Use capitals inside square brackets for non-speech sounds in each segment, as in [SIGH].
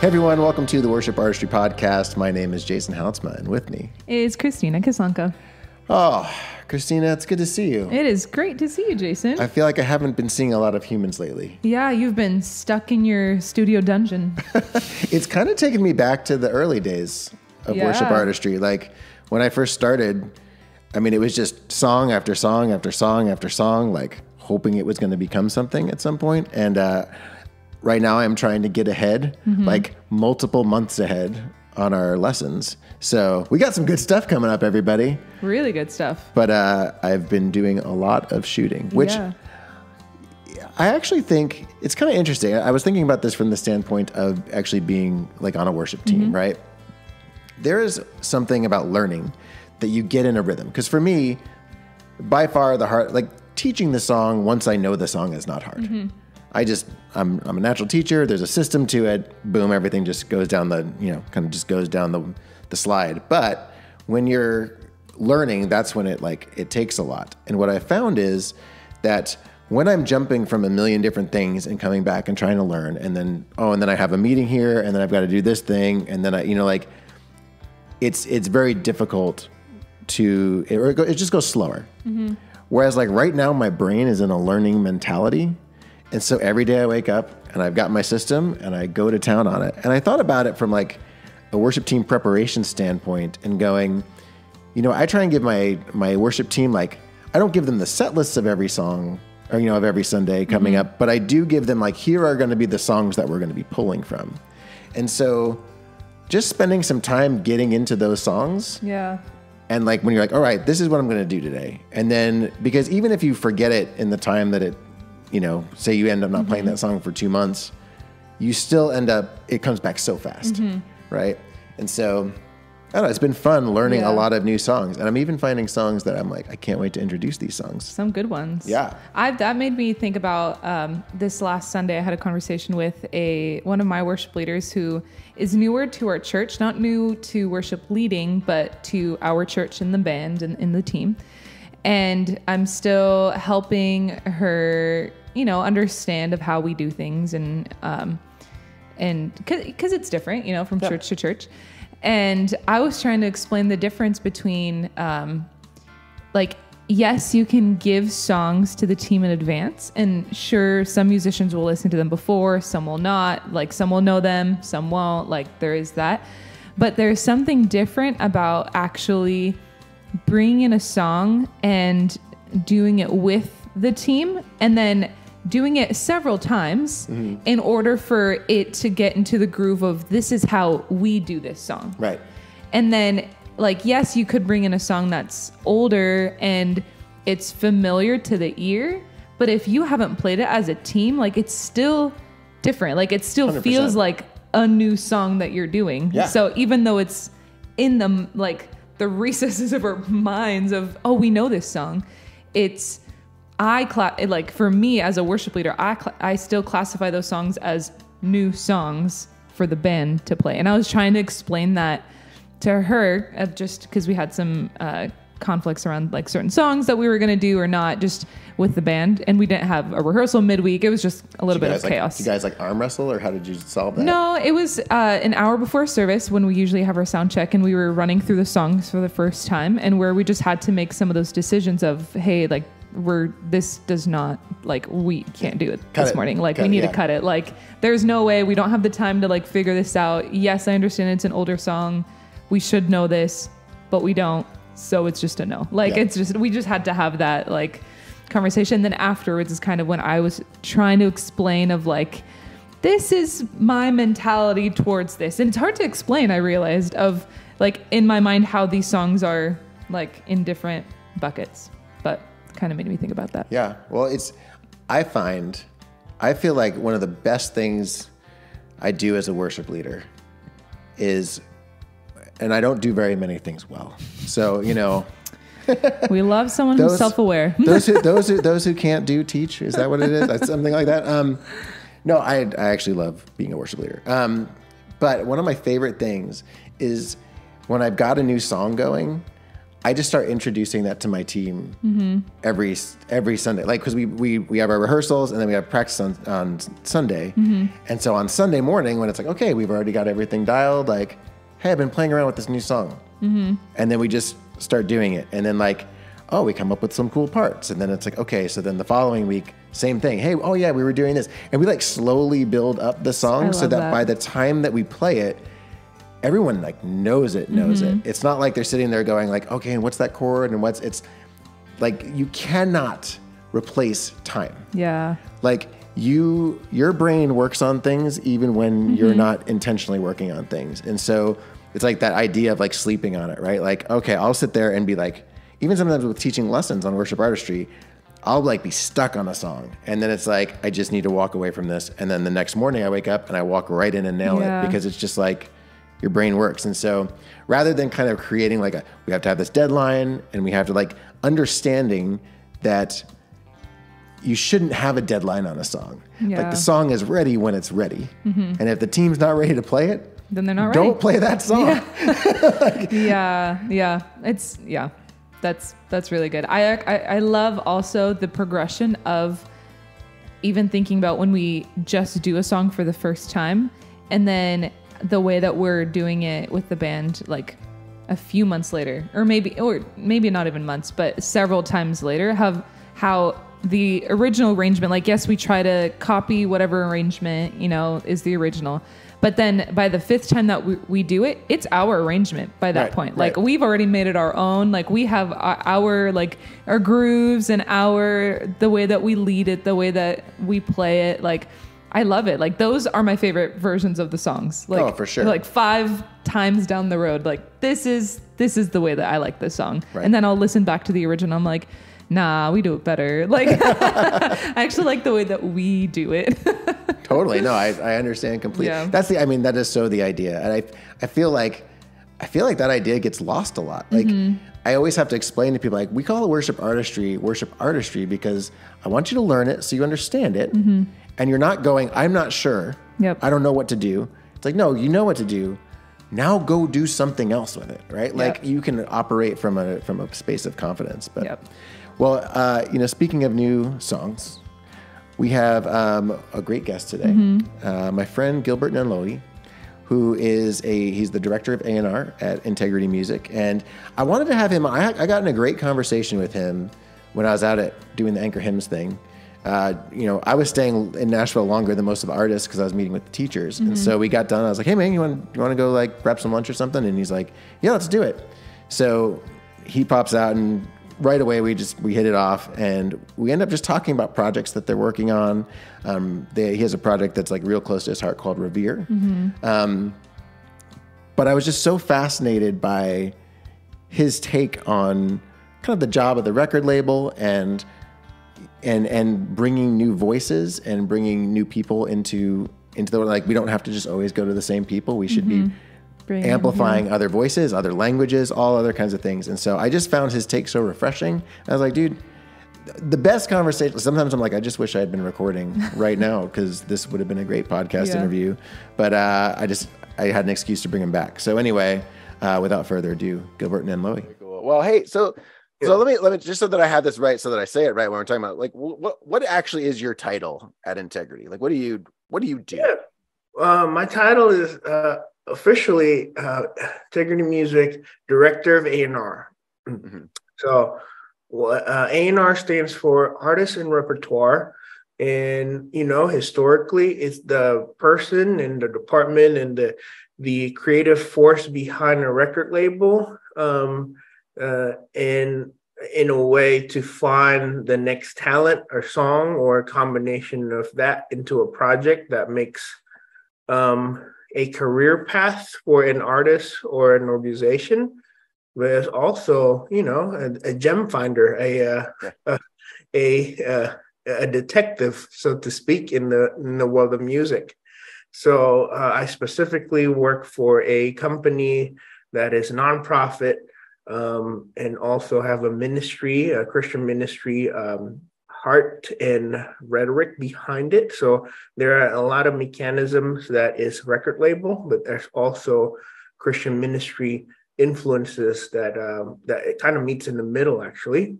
Hey everyone, welcome to the Worship Artistry Podcast. My name is Jason Houtsma, and with me, is Christina Kasanka. oh, Christina, it's good to see you. It is great to see you, Jason. I feel like I haven't been seeing a lot of humans lately. yeah, you've been stuck in your studio dungeon. [LAUGHS] It's kind of taken me back to the early days of worship artistry. Like when I first started, I mean, it was just song after song after song after song, like hoping it was going to become something at some point. And uh, right now, I'm trying to get ahead, Mm-hmm. like multiple months ahead on our lessons. So we got some good stuff coming up, everybody. really good stuff. But uh, I've been doing a lot of shooting, which yeah. I actually think it's kind of interesting. I was thinking about this from the standpoint of actually being like on a worship team, right? There is something about learning that you get in a rhythm. Because for me, by far the hard, like teaching the song once I know the song is not hard. I just, I'm, I'm a natural teacher. There's a system to it. Boom, everything just goes down the, you know, kind of just goes down the, the slide. But when you're learning, that's when it like, it takes a lot. And what I found is that when I'm jumping from a million different things and coming back and trying to learn, and then, oh, and then I have a meeting here, and then I've got to do this thing, and then I, you know, like, it's it's very difficult to it, it it just goes slower. Mm-hmm. Whereas like right now, my brain is in a learning mentality, and so every day I wake up and I've got my system and I go to town on it. And I thought about it from like a worship team preparation standpoint and going, you know, I try and give my my worship team like I don't give them the set lists of every song or you know of every Sunday coming mm-hmm. up, but I do give them like here are going to be the songs that we're going to be pulling from. And so just spending some time getting into those songs Yeah. and like when you're like all right this is what i'm going to do today and then because even if you forget it in the time that it you know say you end up not playing that song for two months you still end up it comes back so fast right and so i don't know it's been fun learning Yeah. a lot of new songs and i'm even finding songs that i'm like i can't wait to introduce these songs Some good ones. Yeah. I that made me think about um, this last Sunday. I had a conversation with a one of my worship leaders who is newer to our church, not new to worship leading, but to our church in the band and in the team. And I'm still helping her, you know, understand of how we do things and um, and because it's different, you know, from church to church. And I was trying to explain the difference between, um, like, yes, you can give songs to the team in advance, and sure, some musicians will listen to them before, some will not. Like, some will know them, some won't. Like, there is that. But there's something different about actually bringing in a song and doing it with the team and then doing it several times mm-hmm. in order for it to get into the groove of this is how we do this song. right And then, like, yes, you could bring in a song that's older and it's familiar to the ear, but if you haven't played it as a team, like, it's still different. Like, it still 100%. feels like a new song that you're doing. Yeah. So even though it's in the like the [LAUGHS] recesses of our minds of oh we know this song, it's I cla- like for me as a worship leader, I cla I still classify those songs as new songs for the band to play. And I was trying to explain that to her of just because we had some uh, conflicts around like certain songs that we were going to do or not just with the band. And we didn't have a rehearsal midweek. It was just a little bit of like, chaos. you guys like arm wrestle or how did you solve that? No, it was uh, an hour before service when we usually have our sound check, and we were running through the songs for the first time, and where we just had to make some of those decisions of, hey, like we're this does not like we can't do it Cut this it. morning. Like Cut we it, need yeah. to cut it. Like there's no way we don't have the time to like figure this out. Yes, I understand it's an older song. We should know this, but we don't. So it's just a no. Like Yeah. it's just we just had to have that like conversation. Then afterwards is kind of when I was trying to explain of like this is my mentality towards this. And it's hard to explain, I realized, of like in my mind how these songs are like in different buckets. Kind of made me think about that. Yeah. Well, it's, I find, I feel like one of the best things I do as a worship leader is, and I don't do very many things well. So, you know, We love someone who's self aware. [LAUGHS] those who, those who, those who can't do teach, is that what it is? That's something like that. Um, no, I, I actually love being a worship leader. Um, but one of my favorite things is when I've got a new song going, I just start introducing that to my team every every Sunday, like because we, we we have our rehearsals and then we have practice on on Sunday, and so on Sunday morning when it's like okay we've already got everything dialed, like hey I've been playing around with this new song, and then we just start doing it, and then like oh we come up with some cool parts, and then it's like okay so then the following week same thing. Hey oh yeah we were doing this, and we like slowly build up the song so that, that. by the time that we play it everyone like knows it knows Mm-hmm. it it's not like they're sitting there going like okay and what's that chord and what's it's like you cannot replace time Yeah. like you your brain works on things even when Mm-hmm. you're not intentionally working on things and so it's like that idea of like sleeping on it right like okay i'll sit there and be like even sometimes with teaching lessons on worship artistry i'll like be stuck on a song and then it's like i just need to walk away from this and then the next morning i wake up and i walk right in and nail Yeah. it because it's just like your brain works and so rather than kind of creating like a we have to have this deadline and we have to like understanding that you shouldn't have a deadline on a song. Yeah. Like the song is ready when it's ready. Mm-hmm. And if the team's not ready to play it, Then they're not ready. don't play that song. [LAUGHS] [LAUGHS] yeah yeah it's yeah that's that's really good I, I i love also the progression of even thinking about when we just do a song for the first time and then the way that we're doing it with the band like a few months later or maybe or maybe not even months but several times later have how the original arrangement like yes we try to copy whatever arrangement you know is the original but then by the fifth time that we, we do it it's our arrangement by that Right, point. like right. we've already made it our own. Like we have our, our like our grooves and our the way that we lead it the way that we play it. Like i love it like those are my favorite versions of the songs like Oh, for sure. like five times down the road like this is this is the way that i like this song Right. and then i'll listen back to the original i'm like nah we do it better [LAUGHS] like [LAUGHS] i actually like the way that we do it [LAUGHS] totally. No, I, I understand completely. Yeah. That's the I mean, that is so the idea. And I I feel like I feel like that idea gets lost a lot. Like Mm-hmm. I always have to explain to people like we call it worship artistry, worship artistry because I want you to learn it so you understand it. And you're not going, I'm not sure. Mm-hmm. Yep. I don't know what to do. It's like, no, you know what to do. Now go do something else with it, right? Yep. Like you can operate from a from a space of confidence. But Yep. well, uh, you know, speaking of new songs, we have um, a great guest today. Uh, my friend Gilbert Nanlohy, who is a he's the director of A and R at Integrity Music, and I wanted to have him. I, I got in a great conversation with him when I was out at doing the Anchor Hymns thing. Uh, you know, I was staying in Nashville longer than most of the artists because I was meeting with the teachers, and so we got done. I was like, "Hey man, you want you want to go like grab some lunch or something?" And he's like, "Yeah, let's do it." So he pops out and right away we just we hit it off and we end up just talking about projects that they're working on um, they, he has a project that's like real close to his heart called revere um, but i was just so fascinated by his take on kind of the job of the record label and and and bringing new voices and bringing new people into into the like we don't have to just always go to the same people we should be Bring in, amplifying other voices, other languages, all other kinds of things. And so I just found his take so refreshing. I was like, dude, the best conversation. Sometimes I'm like, I just wish I had been recording [LAUGHS] right now because this would have been a great podcast Yeah. interview. But uh, I just I had an excuse to bring him back. So anyway, uh, without further ado, Gilbert Nanlohy. Well, hey, so so let me let me just so that I have this right, so that I say it right when we're talking about like what what actually is your title at Integrity? Like, what do you what do you do? Yeah. Uh, my title is uh, officially uh, Integrity Music Director of A&R. Mhm. So what uh, A&R stands for Artist and Repertoire. And, you know, historically, it's the person and the department and the, the creative force behind a record label. Um, uh, and in a way to find the next talent or song or a combination of that into a project that makes um, a career path for an artist or an organization, but it's also, you know, a, a gem finder, a uh, Yeah. [LAUGHS] a a, a detective, so to speak, in the in the world of music. So uh, I specifically work for a company that is nonprofit um, and also have a ministry, a Christian ministry, um, heart and rhetoric behind it. So there are a lot of mechanisms that is record label, but there's also Christian ministry influences that um, that it kind of meets in the middle. Actually,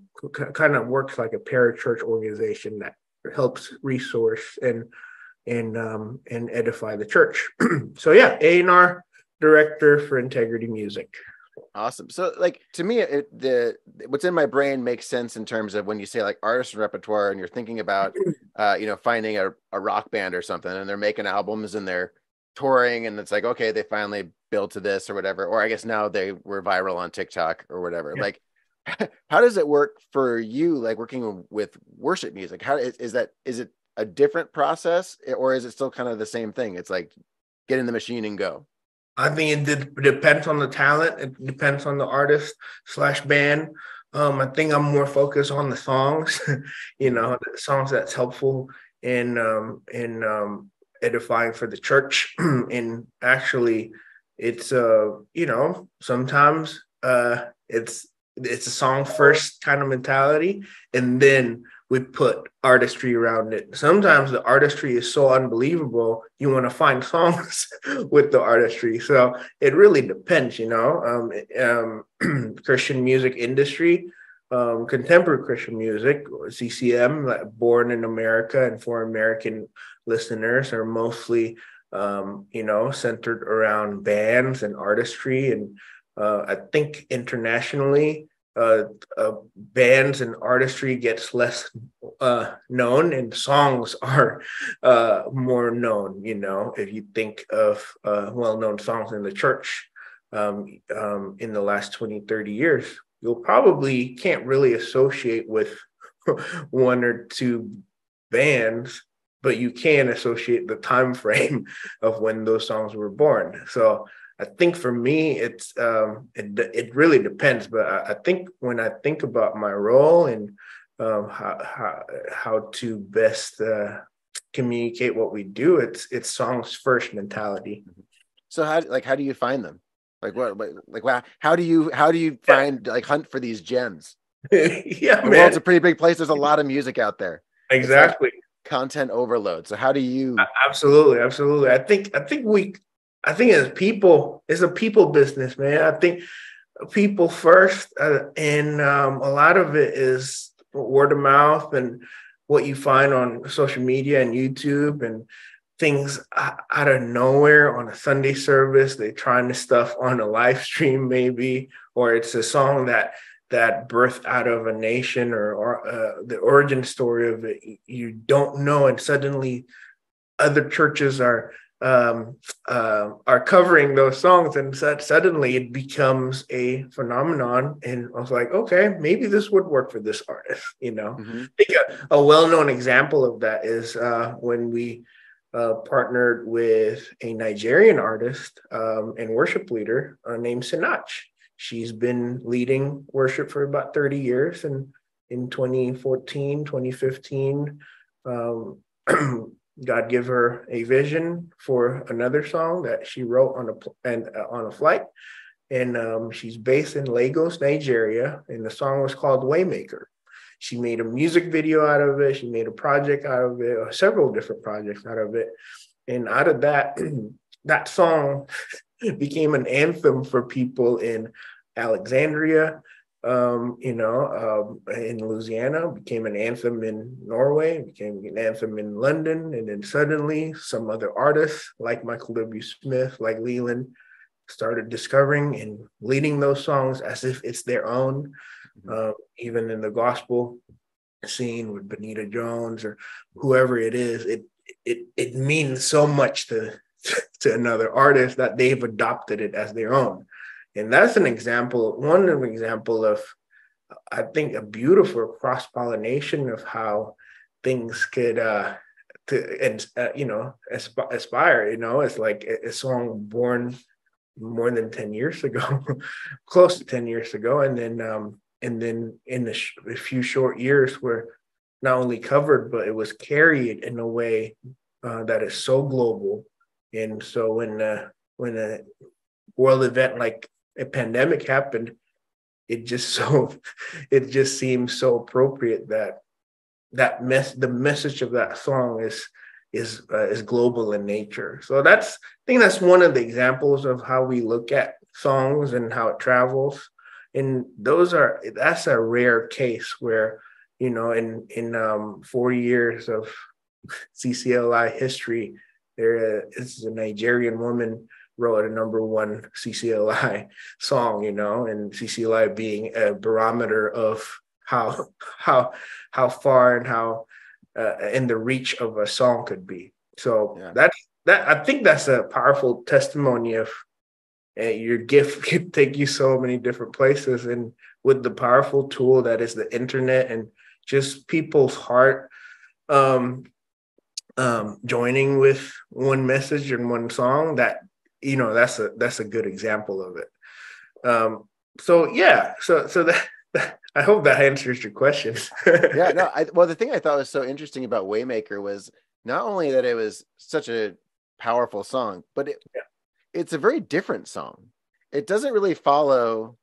kind of works like a parachurch organization that helps resource and and um, and edify the church. [CLEARS THROAT] so yeah, A and R director for Integrity Music. Awesome. So, like to me, it, the what's in my brain makes sense in terms of when you say like artist and repertoire, and you're thinking about, [CLEARS THROAT] uh, you know, finding a, a rock band or something, and they're making albums and they're touring, and it's like, okay, they finally built to this or whatever, or I guess now they were viral on TikTok or whatever. Yeah. Like, [LAUGHS] how does it work for you? Like working with worship music, how is, is that? Is it a different process, or is it still kind of the same thing? It's like get in the machine and go. I think it depends on the talent. It depends on the artist slash band. Um, I think I'm more focused on the songs, [LAUGHS] you know, songs that's helpful in um, in um, edifying for the church. [CLEARS THROAT] and actually, it's uh, you know, sometimes uh, it's it's a song first kind of mentality, and then we put artistry around it. Sometimes the artistry is so unbelievable, you want to find songs [LAUGHS] with the artistry. So it really depends, you know. Um, um, [CLEARS THROAT] Christian music industry, um, contemporary Christian music, CCM, like born in America and for American listeners, are mostly, um, you know, centered around bands and artistry. And uh, I think internationally, uh, uh, bands and artistry gets less uh, known and songs [LAUGHS] are uh, more known you know if you think of uh, well-known songs in the church um, um, in the last 20 30 years you'll probably can't really associate with [LAUGHS] one or two bands but you can associate the time frame [LAUGHS] of when those songs were born. So I think for me, it's um, it it really depends. But I, I, think when I think about my role and um, how, how how to best uh, communicate what we do, it's it's songs first mentality. So how like how do you find them? Like what like wow, how do you how do you find like hunt for these gems? [LAUGHS] yeah, the man. world's a pretty big place. There's a lot of music out there. Exactly. Like content overload. So how do you? Absolutely, absolutely. I think I think we I think it's people. It's a people business, man. I think people first, uh, and um, a lot of it is word of mouth and what you find on social media and YouTube and things out of nowhere on a Sunday service. They're trying to stuff on a live stream, maybe, or it's a song that that birthed out of a nation or, or uh, the origin story of it. You don't know, and suddenly other churches are um, uh, are covering those songs, and suddenly it becomes a phenomenon. And I was like, okay, maybe this would work for this artist. You know, mm-hmm. I think a, a, well-known example of that is uh, when we uh, partnered with a Nigerian artist um, and worship leader uh, named Sinach. She's been leading worship for about 30 years, and in 2014, 2015. Um, [CLEARS THROAT] God give her a vision for another song that she wrote on a and uh, on a flight, and um, she's based in Lagos, Nigeria, and the song was called Waymaker. She made a music video out of it. She made a project out of it, or several different projects out of it, and out of that, [CLEARS THROAT] that song [LAUGHS] became an anthem for people in Alexandria, um, you know, um, in Louisiana, became an anthem in Norway, became an anthem in London, and then suddenly some other artists like Michael W. Smith, like Leeland, started discovering and leading those songs as if it's their own. Uh, even in the gospel scene with Benita Jones or whoever it is, it it it means so much to [LAUGHS] to another artist that they've adopted it as their own. And that's an example, one example of, I think, a beautiful cross pollination of how things could, uh, to and uh, you know, asp- aspire. You know, it's like a, song born more than ten years ago, [LAUGHS] close to ten years ago, and then um, and then in a, sh- a few short years, were not only covered but it was carried in a way uh, that is so global. And so when uh, when a world event like a pandemic happened, it just [LAUGHS] so it just seems so appropriate that that mess the message of that song is is uh, is global in nature. So that's I think that's one of the examples of how we look at songs and how it travels. And those are that's a rare case where, you know, in in um 40 years of CCLI history, there is a Nigerian woman wrote a number one CCLI [LAUGHS] song, you know, and CCLI being a barometer of how [LAUGHS] how how far and how uh, in the reach of a song could be. So yeah. that's that. I think that's a powerful testimony of uh, your gift [LAUGHS] can take you so many different places, and with the powerful tool that is the internet and just people's heart um, um, joining with one message and one song that you know that's a that's a good example of it. Um so yeah so so that, [LAUGHS] that i hope that answers your question. [LAUGHS] Yeah no I, well the thing i thought was so interesting about waymaker was not only that it was such a powerful song but it yeah. it's a very different song. It doesn't really follow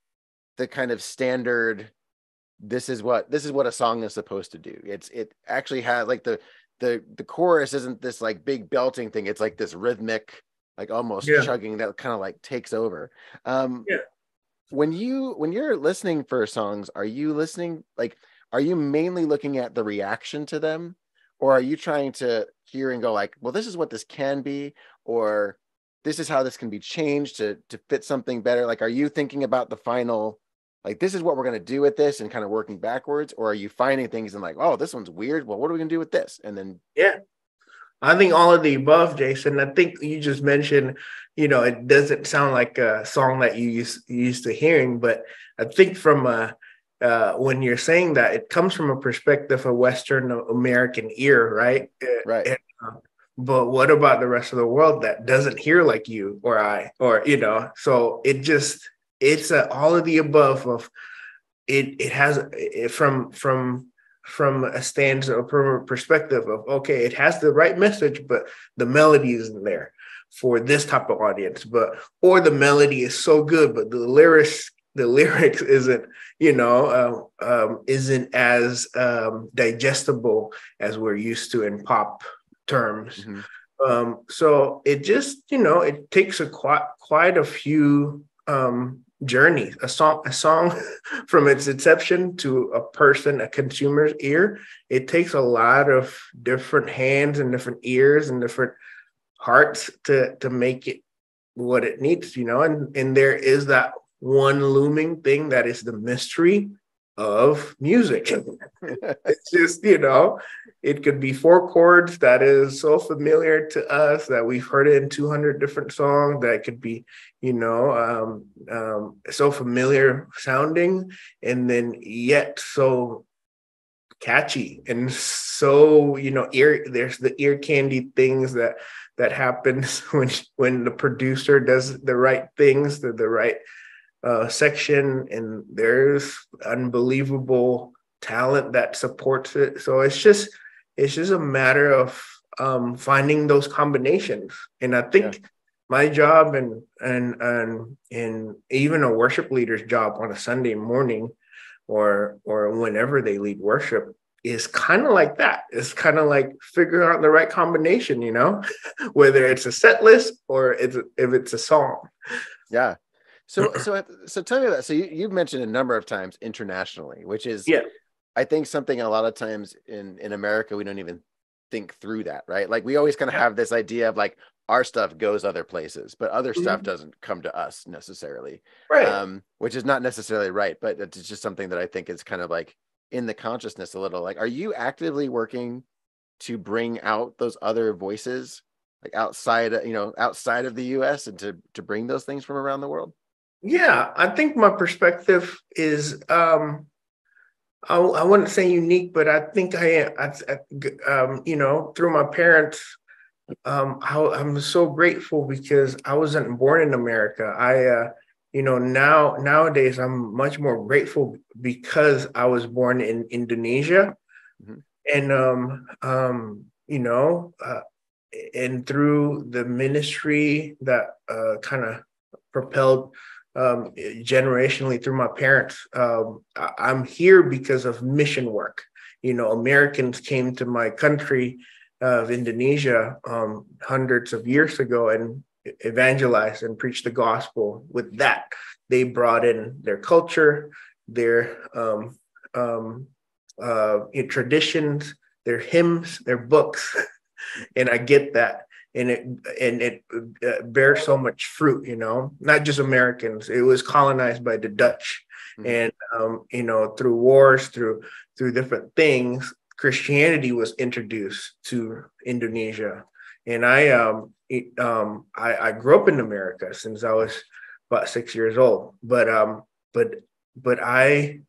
the kind of standard this is what this is what a song is supposed to do. It's it actually has like the the the chorus isn't this like big belting thing. It's like this rhythmic like almost yeah. chugging that kind of like takes over. Um, yeah. When you when you're listening for songs, are you listening like are you mainly looking at the reaction to them, or are you trying to hear and go like, well, this is what this can be, or this is how this can be changed to to fit something better? Like, are you thinking about the final? Like this is what we're going to do with this and kind of working backwards, or are you finding things and like, oh, this one's weird. Well, what are we going to do with this? And then yeah, I think all of the above, Jason. I think you just mentioned, you know, it doesn't sound like a song that you used, used to hearing, but I think from a, uh, when you're saying that, it comes from a perspective of Western American ear, right? Right. And, uh, but what about the rest of the world that doesn't hear like you or I, or you know? So it just it's a, all of the above of it. It has it, from from from a stance or from a perspective of okay, it has the right message, but the melody isn't there for this type of audience. But or the melody is so good, but the lyrics the [LAUGHS] lyrics isn't you know uh, um, isn't as um, digestible as we're used to in pop terms. Mm-hmm. Um, so it just you know it takes a quite quite a few um, journey a song a song [LAUGHS] from its inception to a person a consumer's ear it takes a lot of different hands and different ears and different hearts to to make it what it needs you know and and there is that one looming thing that is the mystery of music. [LAUGHS] it's just, you know, it could be four chords that is so familiar to us that we've heard it in 200 different songs that could be, you know, um, um, so familiar sounding and then yet so catchy and so you know ear there's the ear candy things that that happens [LAUGHS] when when the producer does the right things the, the right uh, section, and there's unbelievable talent that supports it. So it's just it's just a matter of um, finding those combinations. And I think yeah. my job and and and and even a worship leader's job on a Sunday morning or or whenever they lead worship is kind of like that. It's kind of like figuring out the right combination, you know, [LAUGHS] whether it's a set list or it's if it's a song. Yeah, so, [CLEARS THROAT] so, so tell me about. That. So, you, you've mentioned a number of times internationally, which is, yeah, I think something a lot of times in in America we don't even think through that, right? Like we always kind of have this idea of like our stuff goes other places, but other mm-hmm. stuff doesn't come to us necessarily, right? Um, which is not necessarily right, but it's just something that I think is kind of like in the consciousness a little. Like, are you actively working to bring out those other voices, like outside, you know, outside of the U.S. and to to bring those things from around the world? Yeah, I think my perspective is um I, I wouldn't say unique, but I think I am. I, um, you know, through my parents, um, I, am so grateful because I wasn't born in America. I, uh, you know, now nowadays I'm much more grateful because I was born in Indonesia, mm-hmm. and um, um, you know, uh, and through the ministry that uh, kind of propelled um, generationally through my parents. Um, I'm here because of mission work. You know, Americans came to my country of Indonesia um, hundreds of years ago, and evangelize and preach the gospel with that. They brought in their culture, their um, um, uh, traditions, their hymns, their books, [LAUGHS] and I get that. And it and it uh, bears so much fruit, you know. Not just Americans; it was colonized by the Dutch, mm-hmm. and um, you know, through wars, through through different things, Christianity was introduced to Indonesia. And I um, it, um I, I grew up in America since I was about six years old, but um, but but I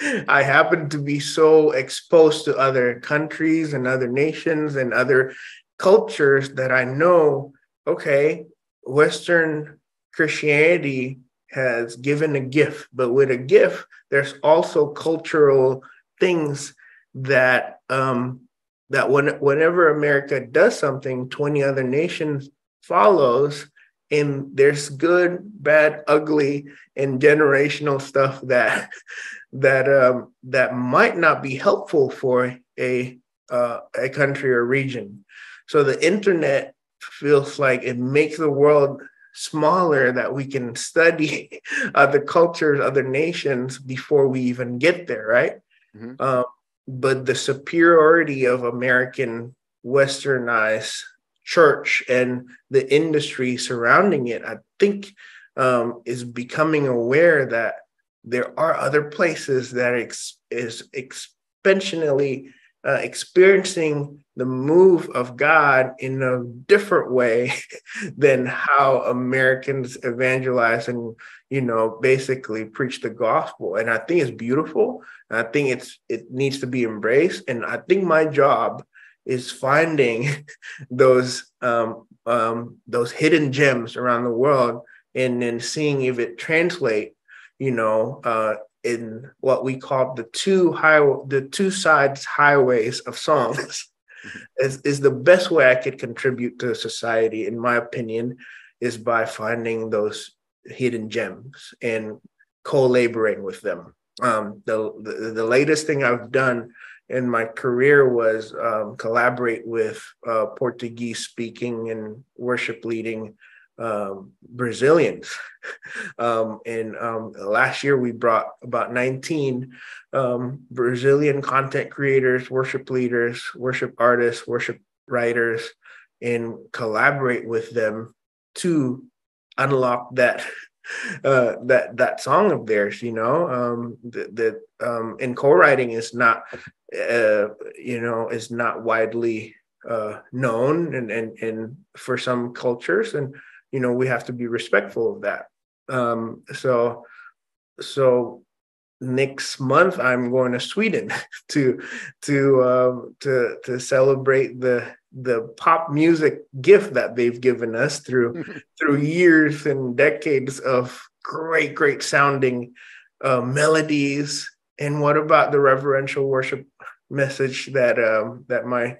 [LAUGHS] I happen to be so exposed to other countries and other nations and other cultures that I know, okay, Western Christianity has given a gift, but with a gift, there's also cultural things that um, that when whenever America does something, 20 other nations follows, and there's good, bad, ugly, and generational stuff that [LAUGHS] that um, that might not be helpful for a uh, a country or region. So the internet feels like it makes the world smaller that we can study [LAUGHS] other cultures, other nations before we even get there, right? Mm-hmm. Um, but the superiority of American westernized church and the industry surrounding it, I think, um, is becoming aware that there are other places that ex- is expansionally uh, experiencing the move of God in a different way [LAUGHS] than how Americans evangelize and you know basically preach the gospel. And I think it's beautiful. I think it's it needs to be embraced. And I think my job is finding [LAUGHS] those um, um, those hidden gems around the world and then seeing if it translate you know uh, in what we call the two high the two sides highways of songs [LAUGHS] is, is the best way I could contribute to society, in my opinion, is by finding those hidden gems and co-laboring with them. Um, the, the, the latest thing I've done in my career was um, collaborate with uh, Portuguese speaking and worship leading um, Brazilians. [LAUGHS] um, and um, last year we brought about 19 um, Brazilian content creators, worship leaders, worship artists, worship writers, and collaborate with them to unlock that. [LAUGHS] Uh, that that song of theirs, you know, um, that, that um, and co-writing is not, uh, you know, is not widely uh, known, and and and for some cultures, and you know we have to be respectful of that. Um, so so next month i'm going to sweden [LAUGHS] to to um, to to celebrate the the pop music gift that they've given us through [LAUGHS] through years and decades of great great sounding uh, melodies. And what about the reverential worship message that um, that my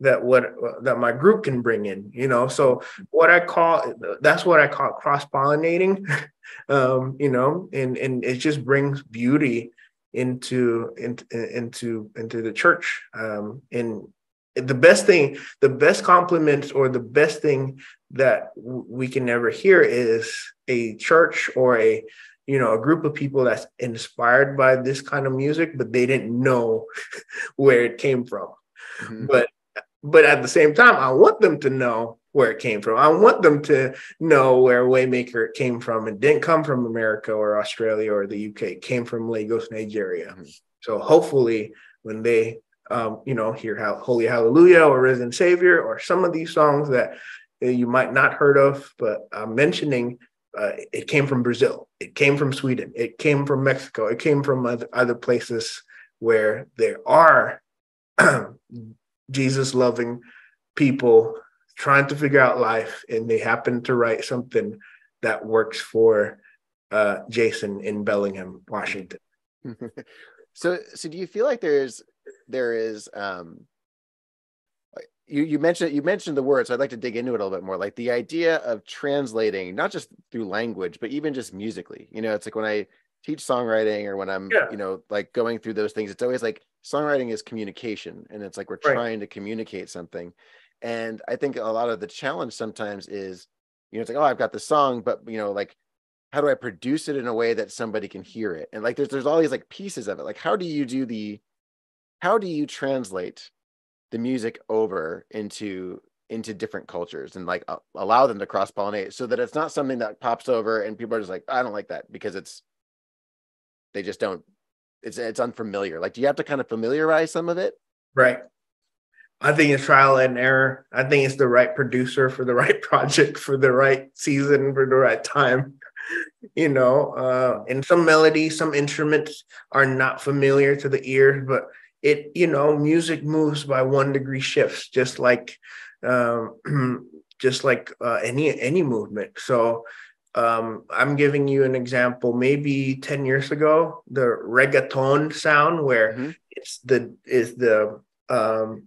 that what that my group can bring in you know? So what i call that's what i call cross pollinating [LAUGHS] um you know? And and it just brings beauty into into into into the church. Um and the best thing the best compliment or the best thing that we can ever hear is a church or a you know a group of people that's inspired by this kind of music but they didn't know [LAUGHS] where it came from. Mm-hmm. but but at the same time, I want them to know where it came from. I want them to know where Waymaker came from. It didn't come from America or Australia or the UK. It came from Lagos, Nigeria. Mm-hmm. So hopefully, when they, um, you know, hear how Holy Hallelujah or Risen Savior or some of these songs that you might not heard of, but I'm mentioning, uh, it came from Brazil. It came from Sweden. It came from Mexico. It came from other, other places where there are [CLEARS THROAT] Jesus loving people trying to figure out life and they happen to write something that works for uh, Jason in Bellingham, Washington. [LAUGHS] so so do you feel like there's there is um you you mentioned you mentioned the word so I'd like to dig into it a little bit more like the idea of translating not just through language but even just musically you know it's like when I teach songwriting or when I'm yeah. you know like going through those things it's always like songwriting is communication and it's like we're right. trying to communicate something. And i think a lot of the challenge sometimes is you know it's like oh i've got the song but you know like how do i produce it in a way that somebody can hear it? And like there's there's all these like pieces of it. Like how do you do the how do you translate the music over into into different cultures and like uh, allow them to cross pollinate so that it's not something that pops over and people are just like I don't like that because it's they just don't it's it's unfamiliar. Like do you have to kind of familiarize some of it? Right. I think it's trial and error. I think it's the right producer for the [LAUGHS] right project for the right season for the right time. [LAUGHS] You know, uh, and some melodies, some instruments are not familiar to the ear, but it, you know, music moves by one degree shifts, just like um, [CLEARS THROAT] just like uh, any any movement. So um, I'm giving you an example. Maybe ten years ago, the reggaeton sound, where mm-hmm. it's the is the um,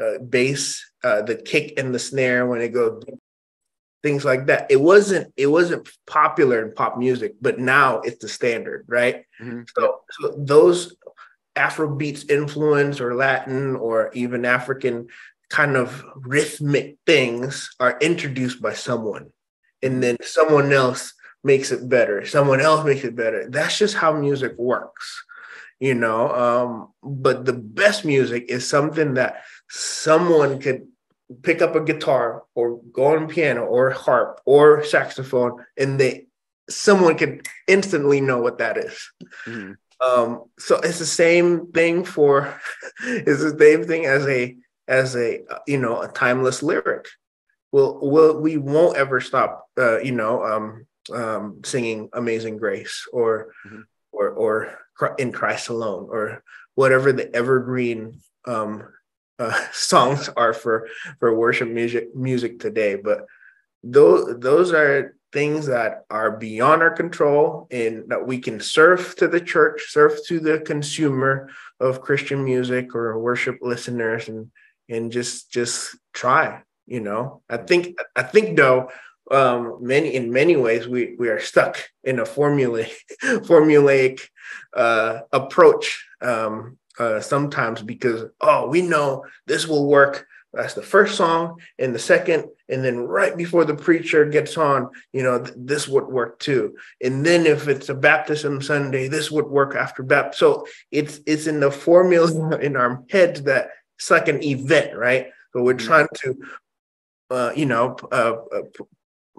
uh, bass, uh, the kick and the snare when it goes things like that. It wasn't it wasn't popular in pop music, but now it's the standard, right? Mm-hmm. So, so those Afrobeats influence or Latin or even African kind of rhythmic things are introduced by someone and then someone else makes it better someone else makes it better that's just how music works you know um, but the best music is something that someone could pick up a guitar or go on piano or harp or saxophone and they someone could instantly know what that is. Mm-hmm. Um, so it's the same thing for [LAUGHS] it's the same thing as a as a you know a timeless lyric. We'll, we'll we won't ever stop uh, you know um, um, singing Amazing Grace or mm-hmm. or or in Christ alone or whatever the evergreen um, uh, [LAUGHS] songs are for for worship music music today. But those those are things that are beyond our control and that we can serve to the church, serve to the consumer of Christian music or worship listeners and and just just try you know i think i think though um many in many ways we we are stuck in a formulaic [LAUGHS] formulaic uh approach um uh sometimes because oh we know this will work that's the first song and the second and then right before the preacher gets on you know th- this would work too and then if it's a baptism sunday this would work after baptism so it's it's in the formula [LAUGHS] in our heads that it's like an event, right? So we're mm-hmm. trying to, uh, you know, uh, uh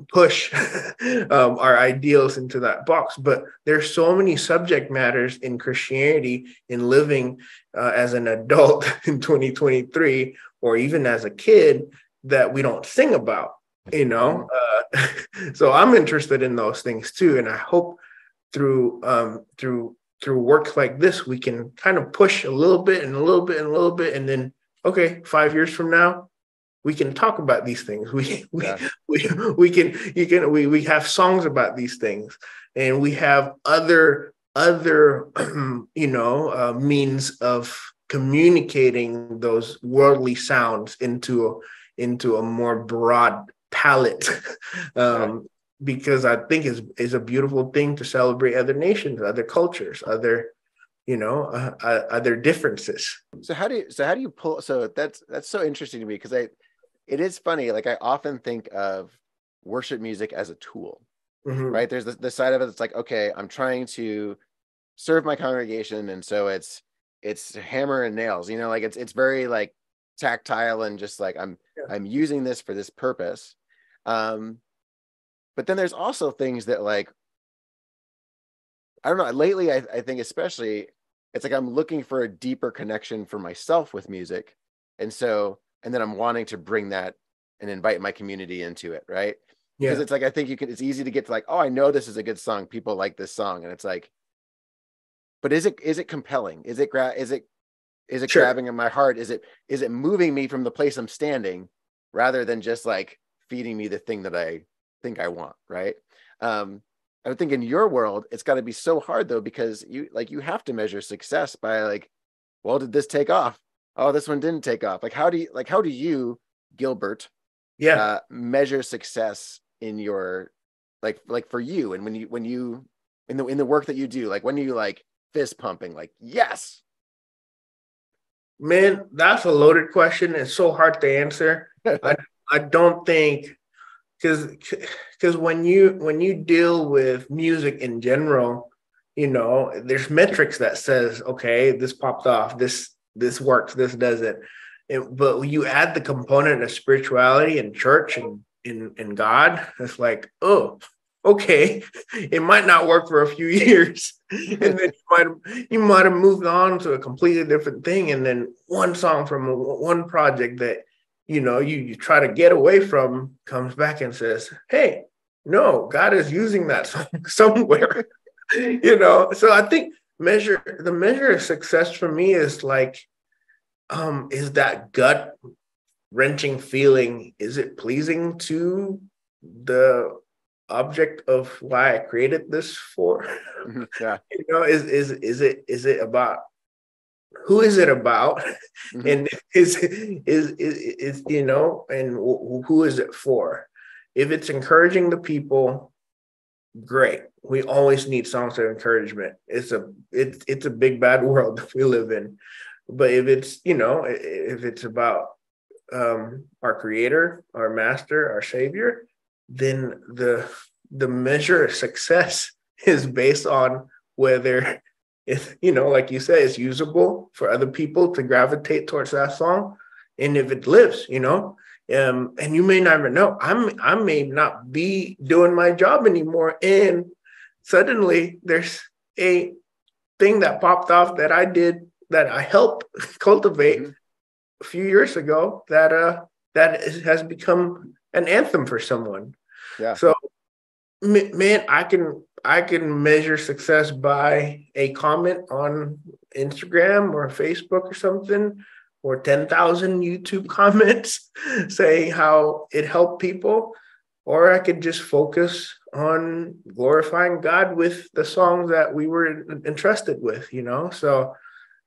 push [LAUGHS] um, our ideals into that box. But there's so many subject matters in Christianity in living uh, as an adult [LAUGHS] in 2023, or even as a kid, that we don't sing about. You know, uh, [LAUGHS] so I'm interested in those things too, and I hope through um, through through work like this, we can kind of push a little bit and a little bit and a little bit, and then okay, five years from now, we can talk about these things. [LAUGHS] We we yeah. [LAUGHS] we, we can you can we we have songs about these things, and we have other other [CLEARS THROAT] you know uh, means of communicating those worldly sounds into a, into a more broad palette. [LAUGHS] um, because I think is is a beautiful thing to celebrate other nations, other cultures, other you know uh, uh, other differences. So how do you so how do you pull? So that's that's so interesting to me because I it is funny. Like I often think of worship music as a tool, mm-hmm. right? There's the, the side of it that's like okay, I'm trying to serve my congregation, and so it's it's hammer and nails. You know, like it's it's very like tactile and just like I'm yeah. I'm using this for this purpose. Um, but then there's also things that like I don't know. Lately, I, I think especially it's like I'm looking for a deeper connection for myself with music, and so and then I'm wanting to bring that and invite my community into it, right? Yeah. Because it's like I think you can. It's easy to get to like, oh, I know this is a good song. People like this song, and it's like, but is it is it compelling? Is it gra- is it is it sure. grabbing in my heart? Is it is it moving me from the place I'm standing rather than just like feeding me the thing that I think I want, right? Um, I would think in your world, it's got to be so hard though, because you like you have to measure success by like, well, did this take off? Oh, this one didn't take off. Like, how do you like how do you, Gilbert, yeah, uh, measure success in your like like for you and when you when you in the in the work that you do, like when you like fist pumping, like yes. Man, that's a loaded question. It's so hard to answer. [LAUGHS] I, I don't think because because when you when you deal with music in general you know there's metrics that says okay this popped off this this works this doesn't it, but you add the component of spirituality and church and in in god it's like oh okay. [LAUGHS] It might not work for a few [LAUGHS] years. And then you might you might have moved on to a completely different thing. And then one song from one project that you know you, you try to get away from comes back and says hey no god is using that [LAUGHS] song somewhere. You know so i think measure the measure of success for me is like um is that gut wrenching feeling is it pleasing to the object of why i created this for? Mm-hmm, [LAUGHS] yeah. You know is is is it is it about who is it about? Mm-hmm. and is, is is is you know and who is it for? If it's encouraging the people great. We always need songs of encouragement. It's a it's it's a big bad [LAUGHS] world that we live in. But if it's you know if it's about um our creator our master our savior then the the measure of success [LAUGHS] is based on whether [LAUGHS] it's you know like you said it's usable for other people to gravitate towards that song. And if it lives you know um, and you may never know. I'm i may not be doing my job anymore. And suddenly there's a thing that popped off that i did that i helped [LAUGHS] cultivate mm-hmm. a few years ago that uh that has become an anthem for someone. Yeah. So man i can I can measure success by a comment on Instagram or Facebook or something, or 10,000 YouTube [LAUGHS] comments saying how it helped people. Or I could just focus on glorifying God with the songs that we were entrusted with, you know? So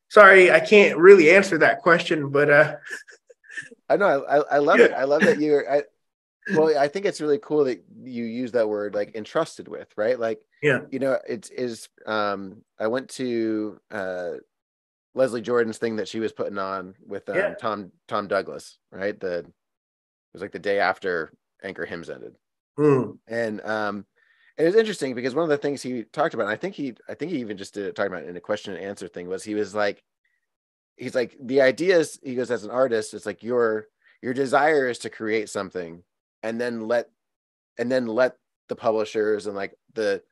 sorry, I can't really answer that question, but uh I know I, I love it. I love that [LAUGHS] you're I, well, I think it's really cool that you use that word like entrusted with, right? Like yeah you know it is um i went to uh leslie jordan's thing that she was putting on with um, yeah. tom tom douglas right the it was like the day after anchor hymns ended mm. and um and it's interesting because one of the things he talked about and i think he i think he even just did it talking about in a question and answer thing was he was like he's like the idea is he goes as an artist it's like your your desire is to create something and then let and then let the publishers and like the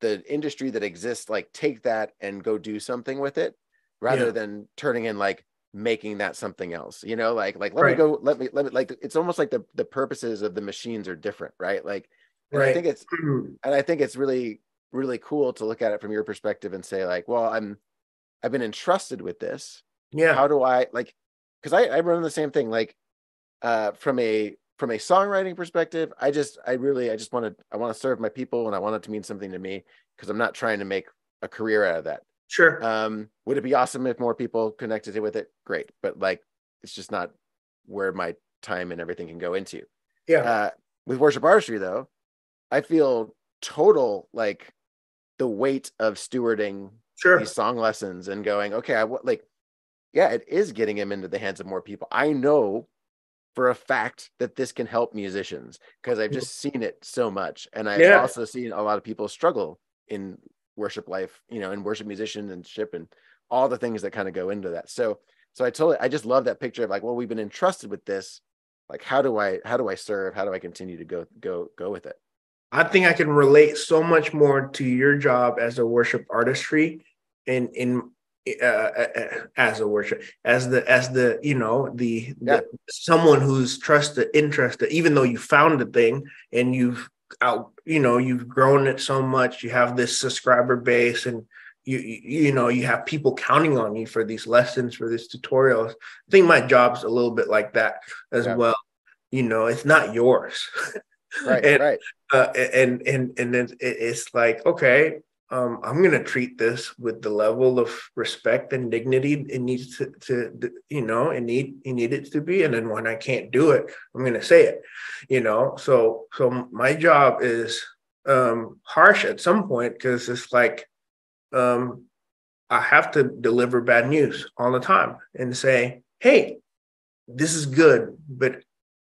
the industry that exists like take that and go do something with it rather yeah. than turning in like making that something else you know like like let right. me go let me let me like it's almost like the the purposes of the machines are different right like right. i think it's [CLEARS THROAT] and i think it's really really cool to look at it from your perspective and say like well i'm i've been entrusted with this yeah how do i like because i i run the same thing like uh from a from a songwriting perspective, I just I really I just want to I want to serve my people and I want it to mean something to me because I'm not trying to make a career out of that. Sure. Um, would it be awesome if more people connected with it? Great, but like it's just not where my time and everything can go into. Yeah. Uh, with worship artistry though, I feel total like the weight of stewarding sure. these song lessons and going, okay, I like, yeah, it is getting him into the hands of more people. I know for a fact that this can help musicians because I've just seen it so much. And I've yeah. also seen a lot of people struggle in worship life, you know, and worship musicianship and ship and all the things that kind of go into that. So, so I totally, I just love that picture of like, well, we've been entrusted with this. Like, how do I, how do I serve? How do I continue to go, go, go with it? I think I can relate so much more to your job as a worship artistry and in uh, uh, uh, as a worship as the as the you know the, yeah. the, someone who's trusted interested even though you found the thing and you've out you know you've grown it so much you have this subscriber base and you you know you have people counting on you for these lessons for these tutorials. I think my job's a little bit like that as yeah. well. You know it's not yours. Right [LAUGHS] and, right. uh, and and and then it's like okay um, I'm going to treat this with the level of respect and dignity it needs to, to, you know, it need it needed to be. And then when I can't do it, I'm going to say it, you know. So so my job is um, harsh at some point because it's like um, I have to deliver bad news all the time and say, hey, this is good, but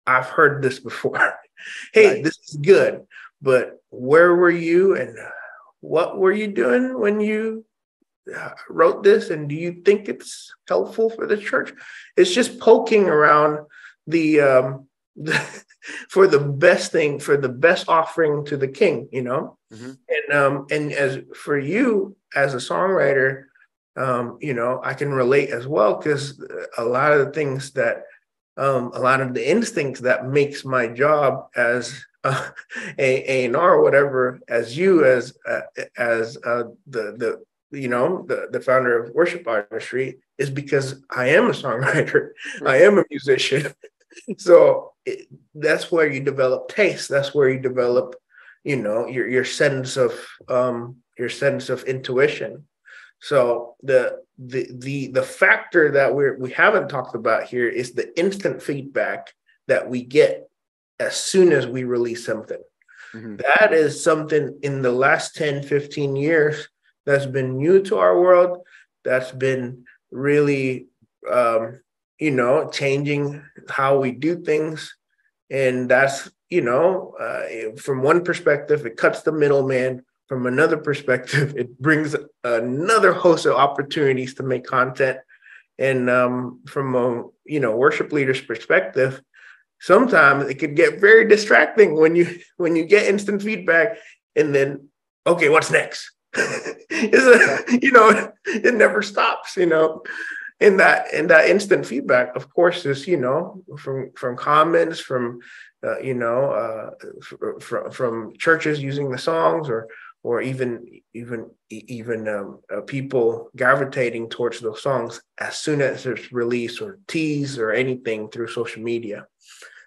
I've heard this before. [LAUGHS] hey, Right. this is good, but where were you and what were you doing when you uh, wrote this? And do you think it's helpful for the church? It's just poking around the, um, the [LAUGHS] for the best thing, for the best offering to the king, you know? Mhm. And um, and as for you as a songwriter, um, you know, I can relate as well because a lot of the things that um, a lot of the instincts that makes my job as [LAUGHS] uh, a and R or whatever, as you as uh, as uh, the the you know the the founder of worship artistry is because I am a songwriter, I am a musician, [LAUGHS] so it, that's where you develop taste. That's where you develop, you know, your your sense of um, your sense of intuition. So the the the the factor that we're we haven't talked about here is the instant feedback that we get as soon as we release something. Mhm. That is something in the last 10, 15 years that's been new to our world, that's been really um, you know, changing how we do things. And that's, you know, uh, from one perspective, it cuts the middleman from another perspective, [LAUGHS] it brings another host of opportunities to make content. And um, from a you know worship leader's perspective, sometimes it could get very distracting when you when you get instant feedback and then okay, what's next? [LAUGHS] it's a, you know it never stops. You know, in that in that instant feedback, of course, is you know from from comments from uh, you know uh, from from churches using the songs or or even even even um, uh, people gravitating towards those songs as soon as it's released or teased or anything through social media.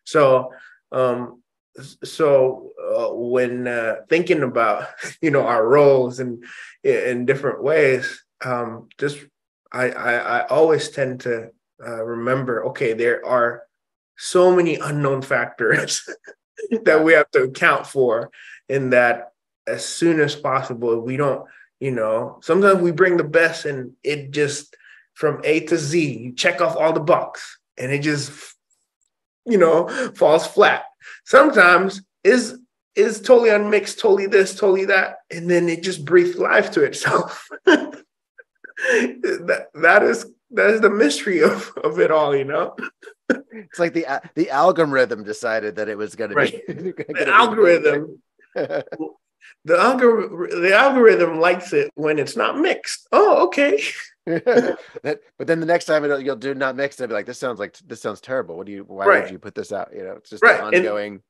So um, so uh, when uh, thinking about [LAUGHS] you know our roles and in different ways, um, just I, I I always tend to uh, remember okay there are so many unknown factors [LAUGHS] that we have to account for in that as soon as possible. We don't, you know, sometimes we bring the best and it just from A to Z, you check off all the box and it just, you know, falls flat. Sometimes is is totally unmixed, totally this, totally that, and then it just breathes life to itself. [LAUGHS] that that is that is the mystery of, of it all, you know. It's like the the algorithm decided that it was going Right. [LAUGHS] to be The algorithm [LAUGHS] the algorithm the algorithm likes it when it's not mixed. Oh, okay. [LAUGHS] that, but then the next time it'll, you'll do not mix, they'll be like, "This sounds like this sounds terrible. What do you? Why Right. would you put this out? You know, it's just Right, an and- ongoing."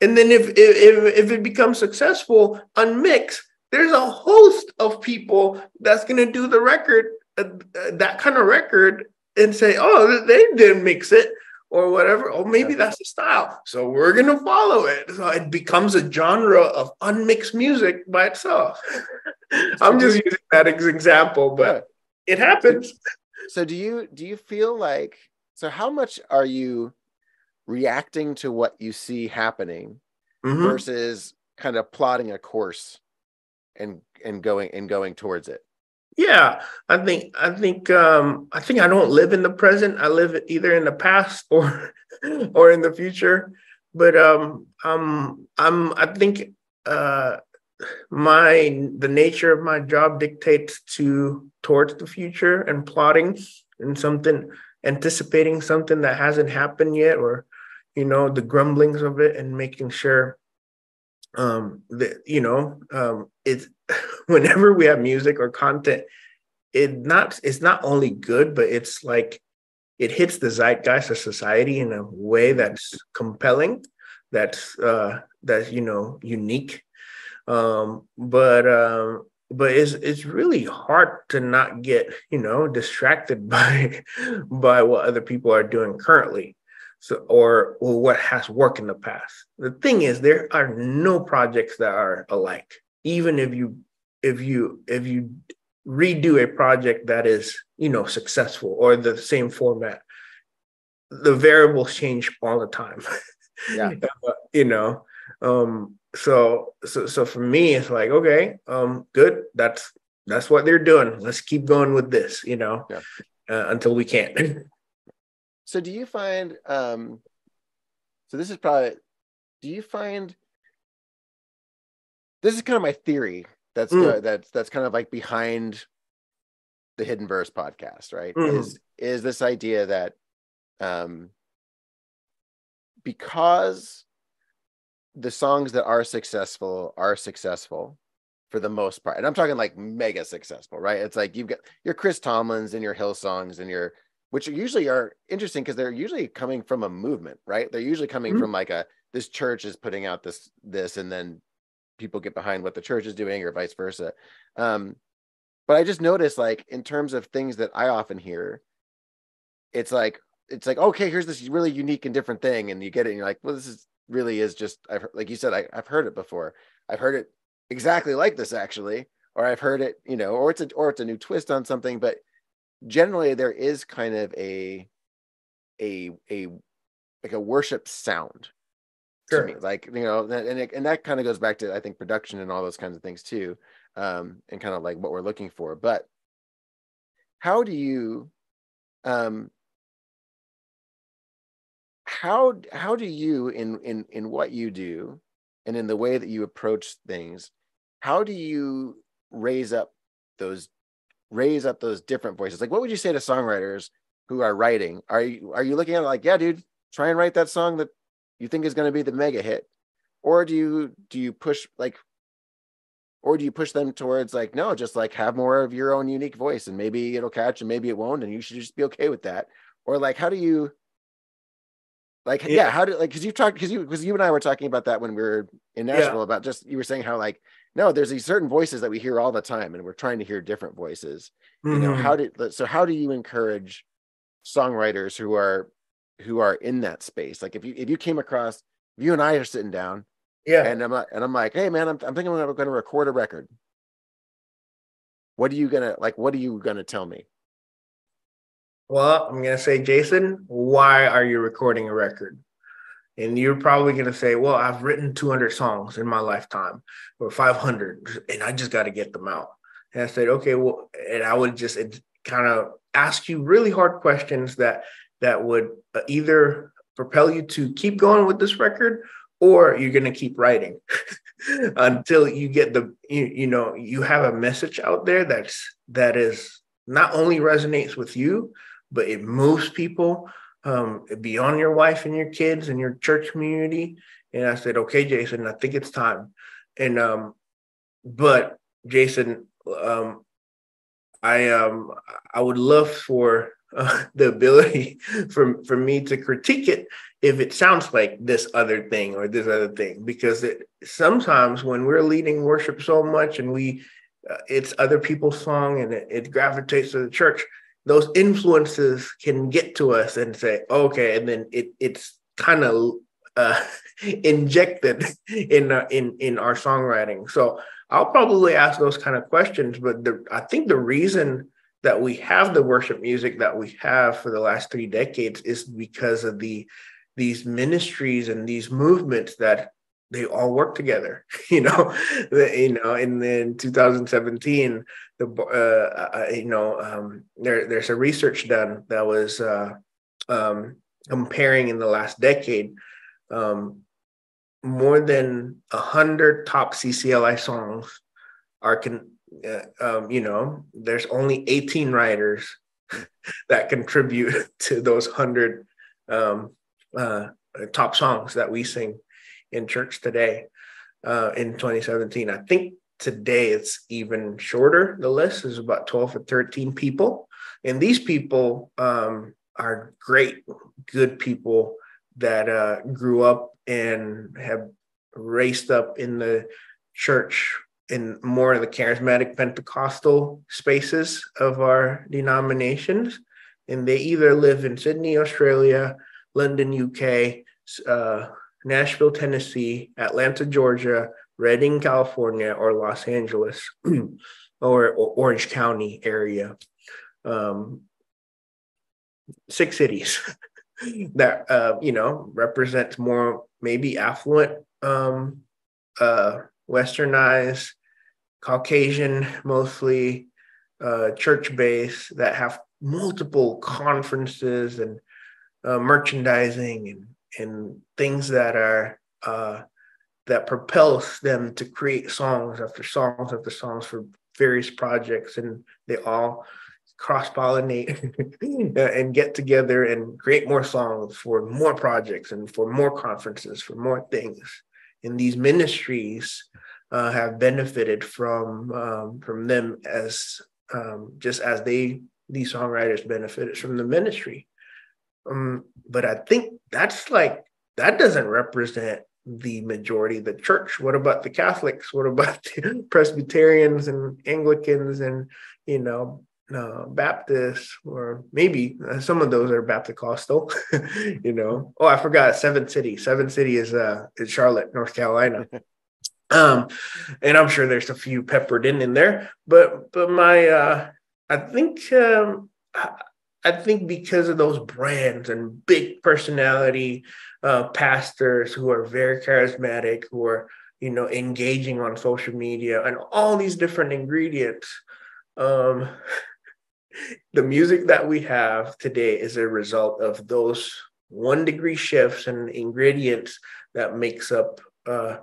And then if if if if it becomes successful unmixed, there's a host of people that's gonna do the record, uh, that kind of record, and say, "Oh, they didn't mix it." Or whatever, Oh, maybe Yeah. that's the style. So we're gonna follow it. So it becomes a genre of unmixed music by itself. [LAUGHS] I'm just using that as an example, but it happens. So do you do you feel like so? How much are you reacting to what you see happening Mhm. versus kind of plotting a course and and going and going towards it? Yeah, I think I think um I think I don't live in the present. I live either in the past [LAUGHS] or or in the future. But um um I'm I think uh my the nature of my job dictates to towards the future and plotting and something anticipating something that hasn't happened yet or you know the grumblings of it and making sure um that you know um it's [LAUGHS] whenever we have music or content it not it's not only good but it's like it hits the zeitgeist of society in a way that's compelling that's uh that's you know unique. Um but um but it's it's really hard to not get you know distracted [LAUGHS] by by what other people are doing currently. So or, or what has worked in the past. The thing is there are no projects that are alike even if you if you if you redo a project that is you know successful or the same format the variables change all the time Yeah. [LAUGHS] You know um so so so for me it's like okay um good that's that's what they're doing let's keep going with this you know Yeah. uh, until we can't [LAUGHS] So do you find um so this is probably do you find this is kind of my theory that's Mm. uh, that's that's kind of like behind the hidden verse podcast right Mhm. is is this idea that um because the songs that are successful are successful for the most part and i'm talking like mega successful right it's like you've got your chris tomlins and your Hillsongs and your which usually are interesting because they're usually coming from a movement right they're usually coming Mhm. from like a this church is putting out this this and then people get behind what the church is doing or vice versa. Um but i just noticed like in terms of things that i often hear it's like it's like okay here's this really unique and different thing and you get it and you're like well this is really is just i've like you said I, i've heard it before. I've heard it exactly like this actually or i've heard it you know or it's a or it's a new twist on something but generally there is kind of a a a like a worship sound to Sure. me like you know that- and it, and that kind of goes back to i think production and all those kinds of things too um and kind of like what we're looking for but how do you um how how do you in in in what you do and in the way that you approach things how do you raise up those raise up those different voices like what would you say to songwriters who are writing are you are you looking at it like yeah dude try and write that song that you think is going to be the mega hit or do you do you push like or do you push them towards like no just like have more of your own unique voice and maybe it'll catch and maybe it won't and you should just be okay with that or like how do you like yeah, Yeah. how do like because you talked because you because you and i were talking about that when we were in Yeah. nashville about just you were saying how like no there's these certain voices that we hear all the time and we're trying to hear different voices you know Mhm. how did so how do you encourage songwriters who are who are in that space like if you if you came across if you and i are sitting down yeah and i'm like and i'm like hey man i'm, I'm thinking i'm going to record a record what are you gonna like what are you gonna tell me Well, I'm gonna say, Jason, why are you recording a record? And you're probably gonna say, Well, I've written 200 songs in my lifetime, or 500, and I just got to get them out. And I said, Okay, well, and I would just kind of ask you really hard questions that that would uh, either propel you to keep going with this record, or you're gonna keep writing [LAUGHS] until you get the you, you know you have a message out there that's that is not only resonates with you but it moves people um, beyond your wife and your kids and your church community. And I said, okay, Jason, I think it's time. And um, but Jason, um, I um, I would love for uh, the ability [LAUGHS] for for me to critique it if it sounds like this other thing or this other thing, because it sometimes when we're leading worship so much and we uh, it's other people's song and it, it gravitates to the church those influences can get to us and say, okay, and then it it's kind of uh, [LAUGHS] injected [LAUGHS] in uh, in in our songwriting. So I'll probably ask those kind of questions, but the, I think the reason that we have the worship music that we have for the last three decades is because of the these ministries and these movements that they all work together [LAUGHS] you know you know and then 2017 the uh, uh, you know um, there there's a research done that was uh, um, comparing in the last decade um, more than hundred top CCLI songs are can uh, um, you know there's only 18 writers [LAUGHS] that contribute [LAUGHS] to those hundred um, uh, top songs that we sing in church today uh, in 2017. I think today it's even shorter. The list is about 12 or 13 people. And these people um, are great, good people that uh, grew up and have raced up in the church in more of the charismatic Pentecostal spaces of our denominations. And they either live in Sydney, Australia, London, UK, uh, Nashville, Tennessee, Atlanta, Georgia, Redding, California, or Los Angeles [CLEARS THROAT] or, or, Orange County area. Um, six cities [LAUGHS] that uh, you know represents more maybe affluent, um, uh, westernized, Caucasian, mostly uh, church base that have multiple conferences and uh, merchandising and and things that are uh, that propels them to create songs after songs after songs for various projects, and they all cross pollinate [LAUGHS] and get together and create more songs for more projects and for more conferences for more things. And these ministries uh, have benefited from um, from them as um, just as they these songwriters benefited from the ministry. Um, but I think that's like that doesn't represent the majority of the church. What about the Catholics? What about the [LAUGHS] Presbyterians and Anglicans and you know uh, Baptists or maybe uh, some of those are Baptist Costal, [LAUGHS] you know. Oh, I forgot Seven City. Seven City is uh is Charlotte, North Carolina. [LAUGHS] um, and I'm sure there's a few peppered in in there, but but my uh, I think um, I, think because of those brands and big personality uh, pastors who are very charismatic, who are you know engaging on social media, and all these different ingredients. Um, [LAUGHS] the music that we have today is a result of those one degree shifts and ingredients that makes up uh,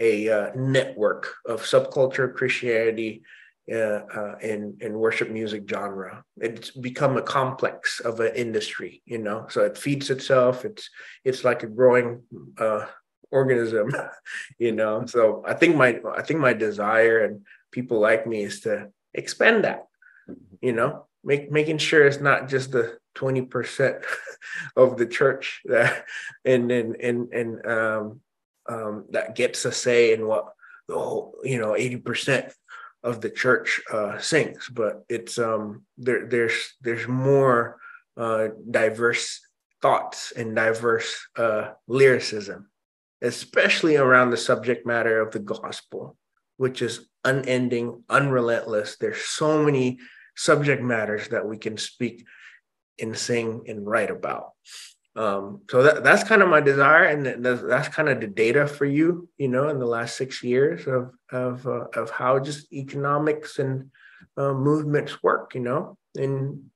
a uh, network of subculture Christianity uh, uh, and, and worship music genre. It's become a complex of an industry, you know. So it feeds itself. It's it's like a growing uh, organism, [LAUGHS] you know. So I think my I think my desire and people like me is to expand that, you know, make making sure it's not just the 20% [LAUGHS] of the church that and and and and um, um, that gets a say in what the whole you know 80% of the church uh, sings but it's um there there's there's more uh, diverse thoughts and diverse uh, lyricism especially around the subject matter of the gospel which is unending unrelentless there's so many subject matters that we can speak and sing and write about. Um, so that, that's kind of my desire, and that's, that's, kind of the data for you, you know, in the last six years of of uh, of how just economics and uh, movements work, you know, and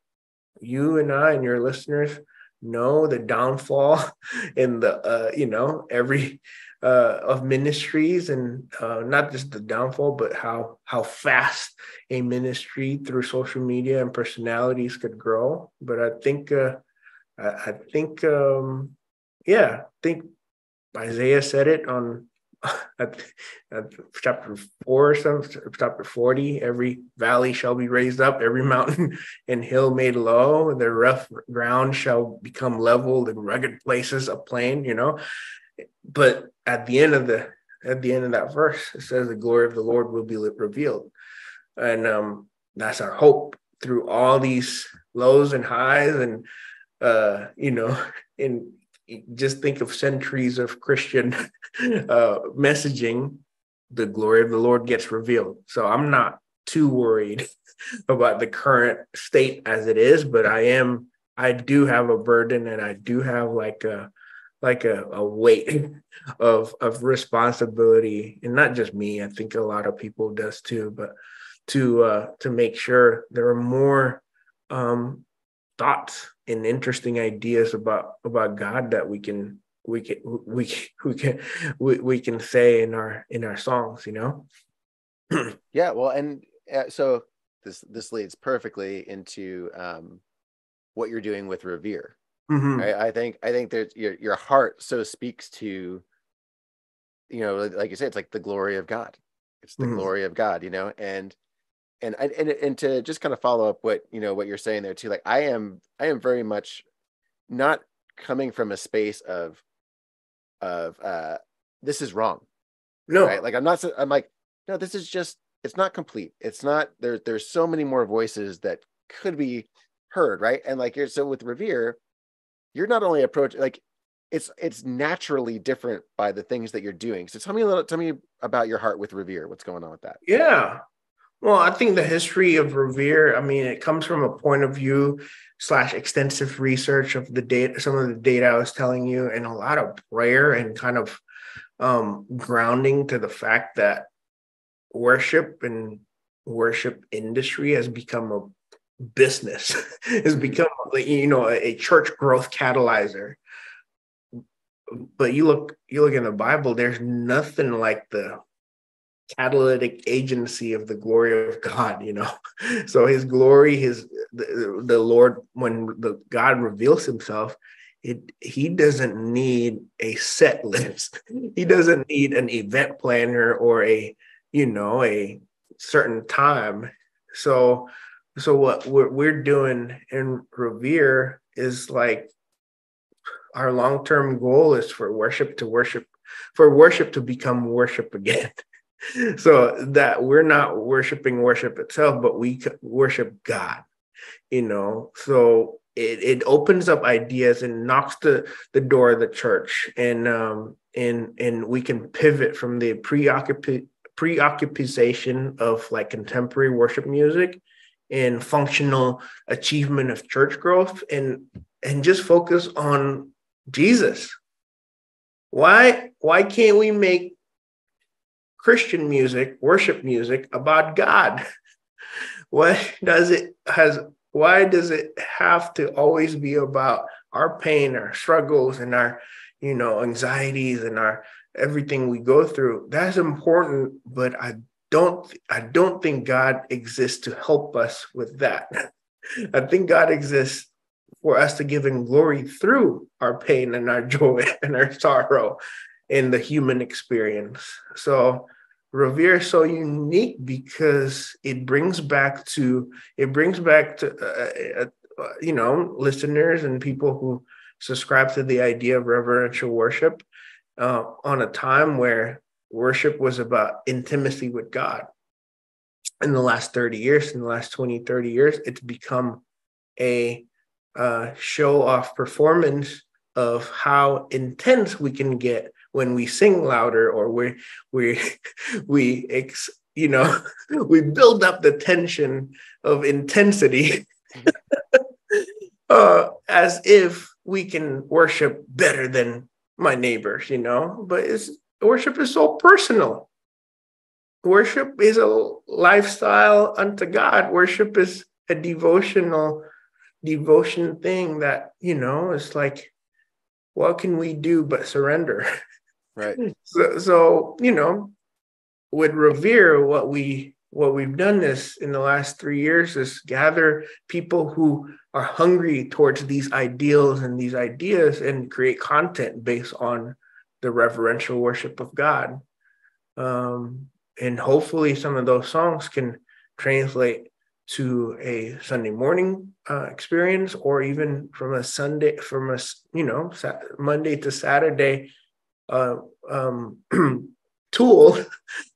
you and I and your listeners know the downfall [LAUGHS] in the uh, you know every uh, of ministries and uh, not just the downfall, but how how fast a ministry through social media and personalities could grow. But I think uh, I, I, think um, yeah, I think Isaiah said it on [LAUGHS] chapter four or something, chapter 40, every valley shall be raised up, every mountain [LAUGHS] and hill made low, the rough ground shall become leveled and rugged places a plain, you know. But at the end of the at the end of that verse, it says the glory of the Lord will be revealed. And um, that's our hope through all these lows and highs and uh, you know, and just think of centuries of Christian [LAUGHS] uh, messaging, the glory of the Lord gets revealed. So I'm not too worried [LAUGHS] about the current state as it is, but I am, I do have a burden and I do have like a, like a, a weight [LAUGHS] of of responsibility and not just me i think a lot of people does too but to uh to make sure there are more um thoughts and interesting ideas about about god that we can we can we we can we, we can say in our in our songs you know [CLEARS THROAT] yeah well and uh, so this this leads perfectly into um what you're doing with revere Mm-hmm. I, I, think I think there's your your heart so speaks to, you know, like you said, it's like the glory of God. It's the mm-hmm. glory of God, you know, and and and and to just kind of follow up what you know what you're saying there too. Like I am I am very much not coming from a space of of uh this is wrong. No, right? Like I'm not. I'm like no. This is just. It's not complete. It's not there. There's so many more voices that could be heard, right? And like you're so with Revere, you're not only approach like it's it's naturally different by the things that you're doing. So tell me a little tell me about your heart with Revere. What's going on with that? Yeah. Well, I think the history of Revere, I mean, it comes from a point of view slash extensive research of the data, some of the data I was telling you, and a lot of prayer and kind of um, grounding to the fact that worship and worship industry has become a business [LAUGHS] has become you know a church growth catalyzer. But you look you look in the Bible, there's nothing like the catalytic agency of the glory of God, you know. [LAUGHS] So his glory, his the, the Lord, when the God reveals himself, it he doesn't need a set [LAUGHS] list. he doesn't need an event planner or a, you know, a certain time. So so what we're, we're doing in Revere is like our long-term goal is for worship to worship for worship to become worship again [LAUGHS] so that we're not worshiping worship itself but we worship god you know so it, it opens up ideas and knocks the, the door of the church and um and and we can pivot from the preoccup preoccupation of like contemporary worship music and functional achievement of church growth and and just focus on Jesus. Why why can't we make Christian music, worship music about God? [LAUGHS] Why does it has why does it have to always be about our pain, our struggles and our you know anxieties and our everything we go through? That's important, but I don't I don't think God exists to help us with that. [LAUGHS] I think God exists for us to give him glory through our pain and our joy [LAUGHS] and our sorrow in the human experience. So Revere is so unique because it brings back to it brings back to uh, uh, uh, you know listeners and people who subscribe to the idea of reverential worship uh, on a time where worship was about intimacy with God. In the last 30 years, in the last 20, 30 years, it's become a uh, show off performance of how intense we can get when we sing louder or we we [LAUGHS] we ex, you know [LAUGHS] we build up the tension of intensity [LAUGHS] uh, as if we can worship better than my neighbors you know? But worship is so personal. Worship is a lifestyle unto god. Worship is a devotional devotion thing that you know it's like what can we do but surrender right. So, so you know with revere what we what we've done this in the last three years is gather people who are hungry towards these ideals and these ideas and create content based on the reverential worship of god. Um, and hopefully some of those songs can translate to a Sunday morning uh, experience, or even from a Sunday, from a you know Monday to Saturday uh, um, [CLEARS THROAT] tool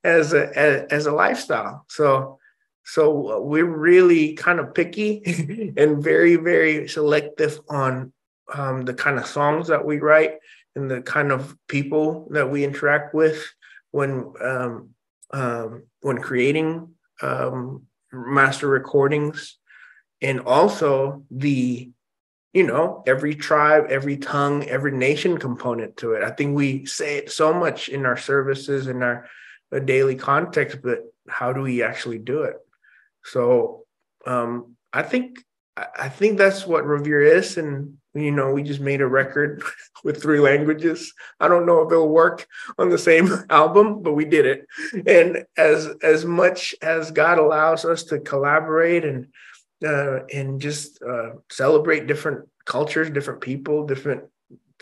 as a as, as a lifestyle. So so we're really kind of picky [LAUGHS] and very very selective on um, the kind of songs that we write and the kind of people that we interact with when um, um, when creating um, master recordings and also the you know every tribe every tongue every nation component to it i think we say it so much in our services in our, our daily context but how do we actually do it so um i think i think that's what revere is and you know, we just made a record [LAUGHS] with three languages. I don't know if it'll work on the same [LAUGHS] album, but we did it. And as as much as God allows us to collaborate and uh, and just uh, celebrate different cultures, different people, different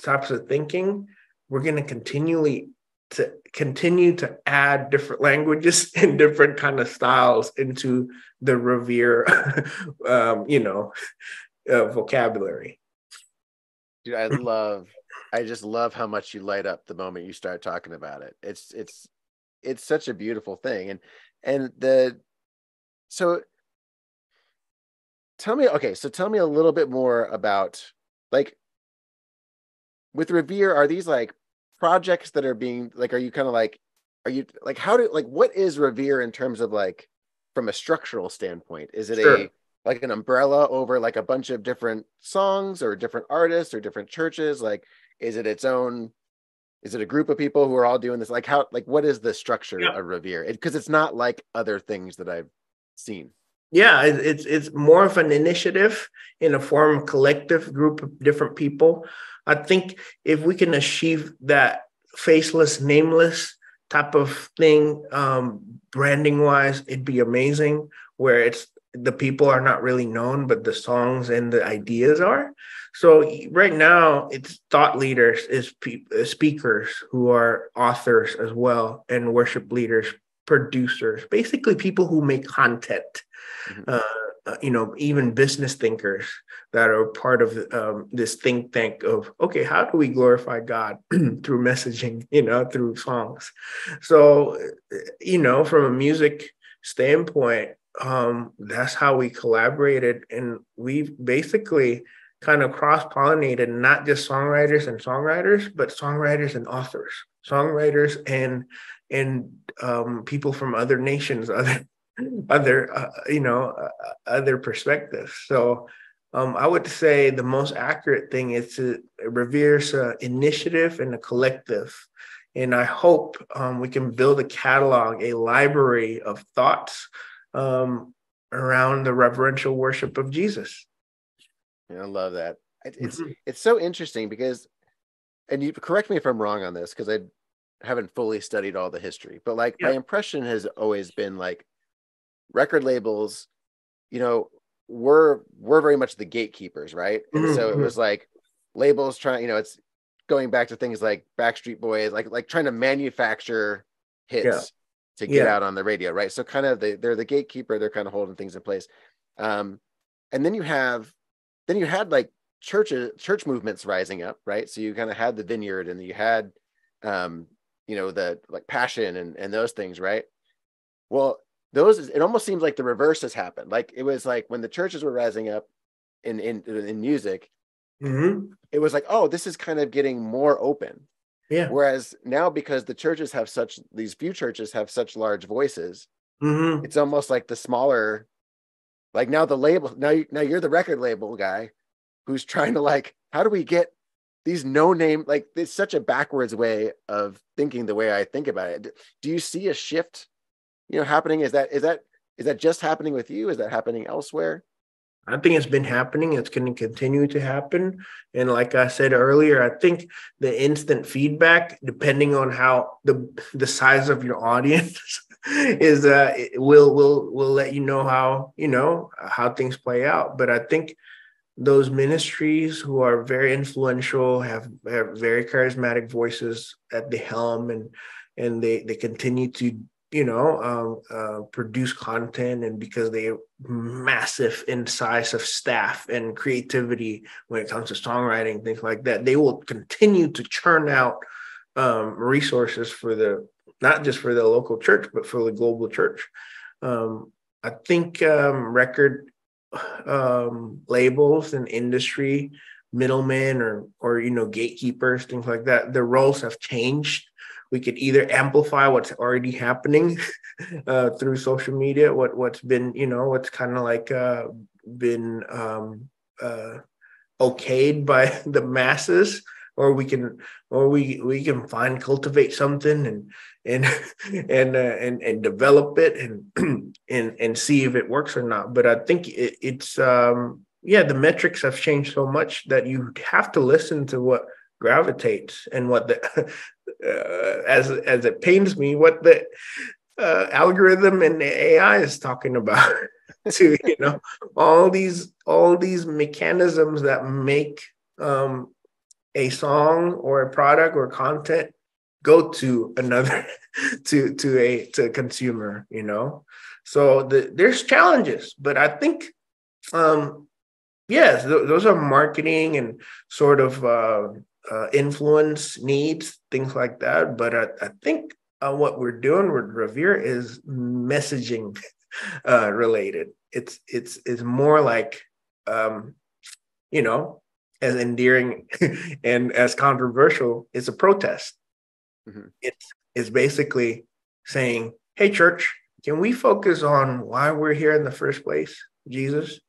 types of thinking, we're going to continually to continue to add different languages [LAUGHS] and different kind of styles into the revere [LAUGHS] um, you know uh, vocabulary Dude, I love I just love how much you light up the moment you start talking about it. It's it's it's such a beautiful thing. And and the so tell me okay, so tell me a little bit more about like with Revere, are these like projects that are being like are you kind of like are you like how do like what is Revere in terms of like from a structural standpoint? Is it sure. a like an umbrella over like a bunch of different songs or different artists or different churches like is it its own is it a group of people who are all doing this like how like what is the structure yeah. of revere because it, it's not like other things that i've seen yeah it's it's more of an initiative in a form of collective group of different people I think if we can achieve that faceless, nameless type of thing, um, branding wise, it'd be amazing. Where it's the people are not really known, but the songs and the ideas are. So right now, it's thought leaders, is pe- speakers who are authors as well, and worship leaders, producers, basically people who make content. Mm-hmm. Uh, uh, you know, even business thinkers that are part of um, this think tank of okay, how do we glorify God [CLEARS THROAT] through messaging? You know, through songs. So, uh, you know, from a music standpoint, um, that's how we collaborated, and we basically kind of cross pollinated not just songwriters and songwriters, but songwriters and authors, songwriters and and um, people from other nations, [LAUGHS] other other uh, you know uh, other perspectives. So um, I would say the most accurate thing is to revere's uh, initiative and a collective. And I hope um, we can build a catalog, a library of thoughts um, around the reverential worship of Jesus. Yeah, I love that. It's mm-hmm. it's so interesting because, and you correct me if I'm wrong on this because I haven't fully studied all the history, but like yeah. my impression has always been like record labels, you know, were were very much the gatekeepers, right? And mm-hmm. so it mm-hmm. was like labels trying, you know, it's going back to things like Backstreet Boys, like like trying to manufacture hits yeah. to get yeah. out on the radio, right? So kind of they, they're the gatekeeper, they're kind of holding things in place. Um, and then you have then you had like churches church movements rising up right so you kind of had the vineyard and you had um you know the like passion and and those things right well those it almost seems like the reverse has happened like it was like when the churches were rising up in in in music mm-hmm. it was like oh this is kind of getting more open yeah whereas now because the churches have such these few churches have such large voices mm-hmm. it's almost like the smaller like now the label, now you now you're the record label guy who's trying to like, how do we get these no name like it's such a backwards way of thinking the way I think about it. Do you see a shift, you know, happening? Is that is that is that just happening with you? Is that happening elsewhere? I think it's been happening. It's going to continue to happen. And like I said earlier, I think the instant feedback, depending on how the the size of your audience [LAUGHS] is uh will will will let you know how you know how things play out but i think those ministries who are very influential have, have very charismatic voices at the helm and and they they continue to you know um, uh, produce content and because they have massive in size of staff and creativity when it comes to songwriting things like that they will continue to churn out um, resources for the not just for the local church, but for the global church. Um, I think um, record um, labels and industry middlemen or or you know gatekeepers, things like that, the roles have changed. We could either amplify what's already happening [LAUGHS] uh, through social media, what what's been you know what's kind of like uh, been um, uh, okayed by [LAUGHS] the masses, or we can or we we can find cultivate something and and [LAUGHS] and uh, and and develop it and [CLEARS THROAT] and and see if it works or not. But i think it, it's um yeah the metrics have changed so much that you have to listen to what gravitates and what the [LAUGHS] uh, as as it pains me what the uh, algorithm and the ai is talking about [LAUGHS] to you know? All these all these mechanisms that make um a song or a product or content go to another [LAUGHS] to to a to a consumer you know? So the, there's challenges but i think um yes th- those are marketing and sort of uh, uh, influence needs things like that. But i, I think uh, what we're doing with revere is messaging [LAUGHS] uh, related. It's it's it's more like um you know as endearing [LAUGHS] and as controversial is a protest. Mm-hmm. It's, it's basically saying, hey, church, can we focus on why we're here in the first place, Jesus?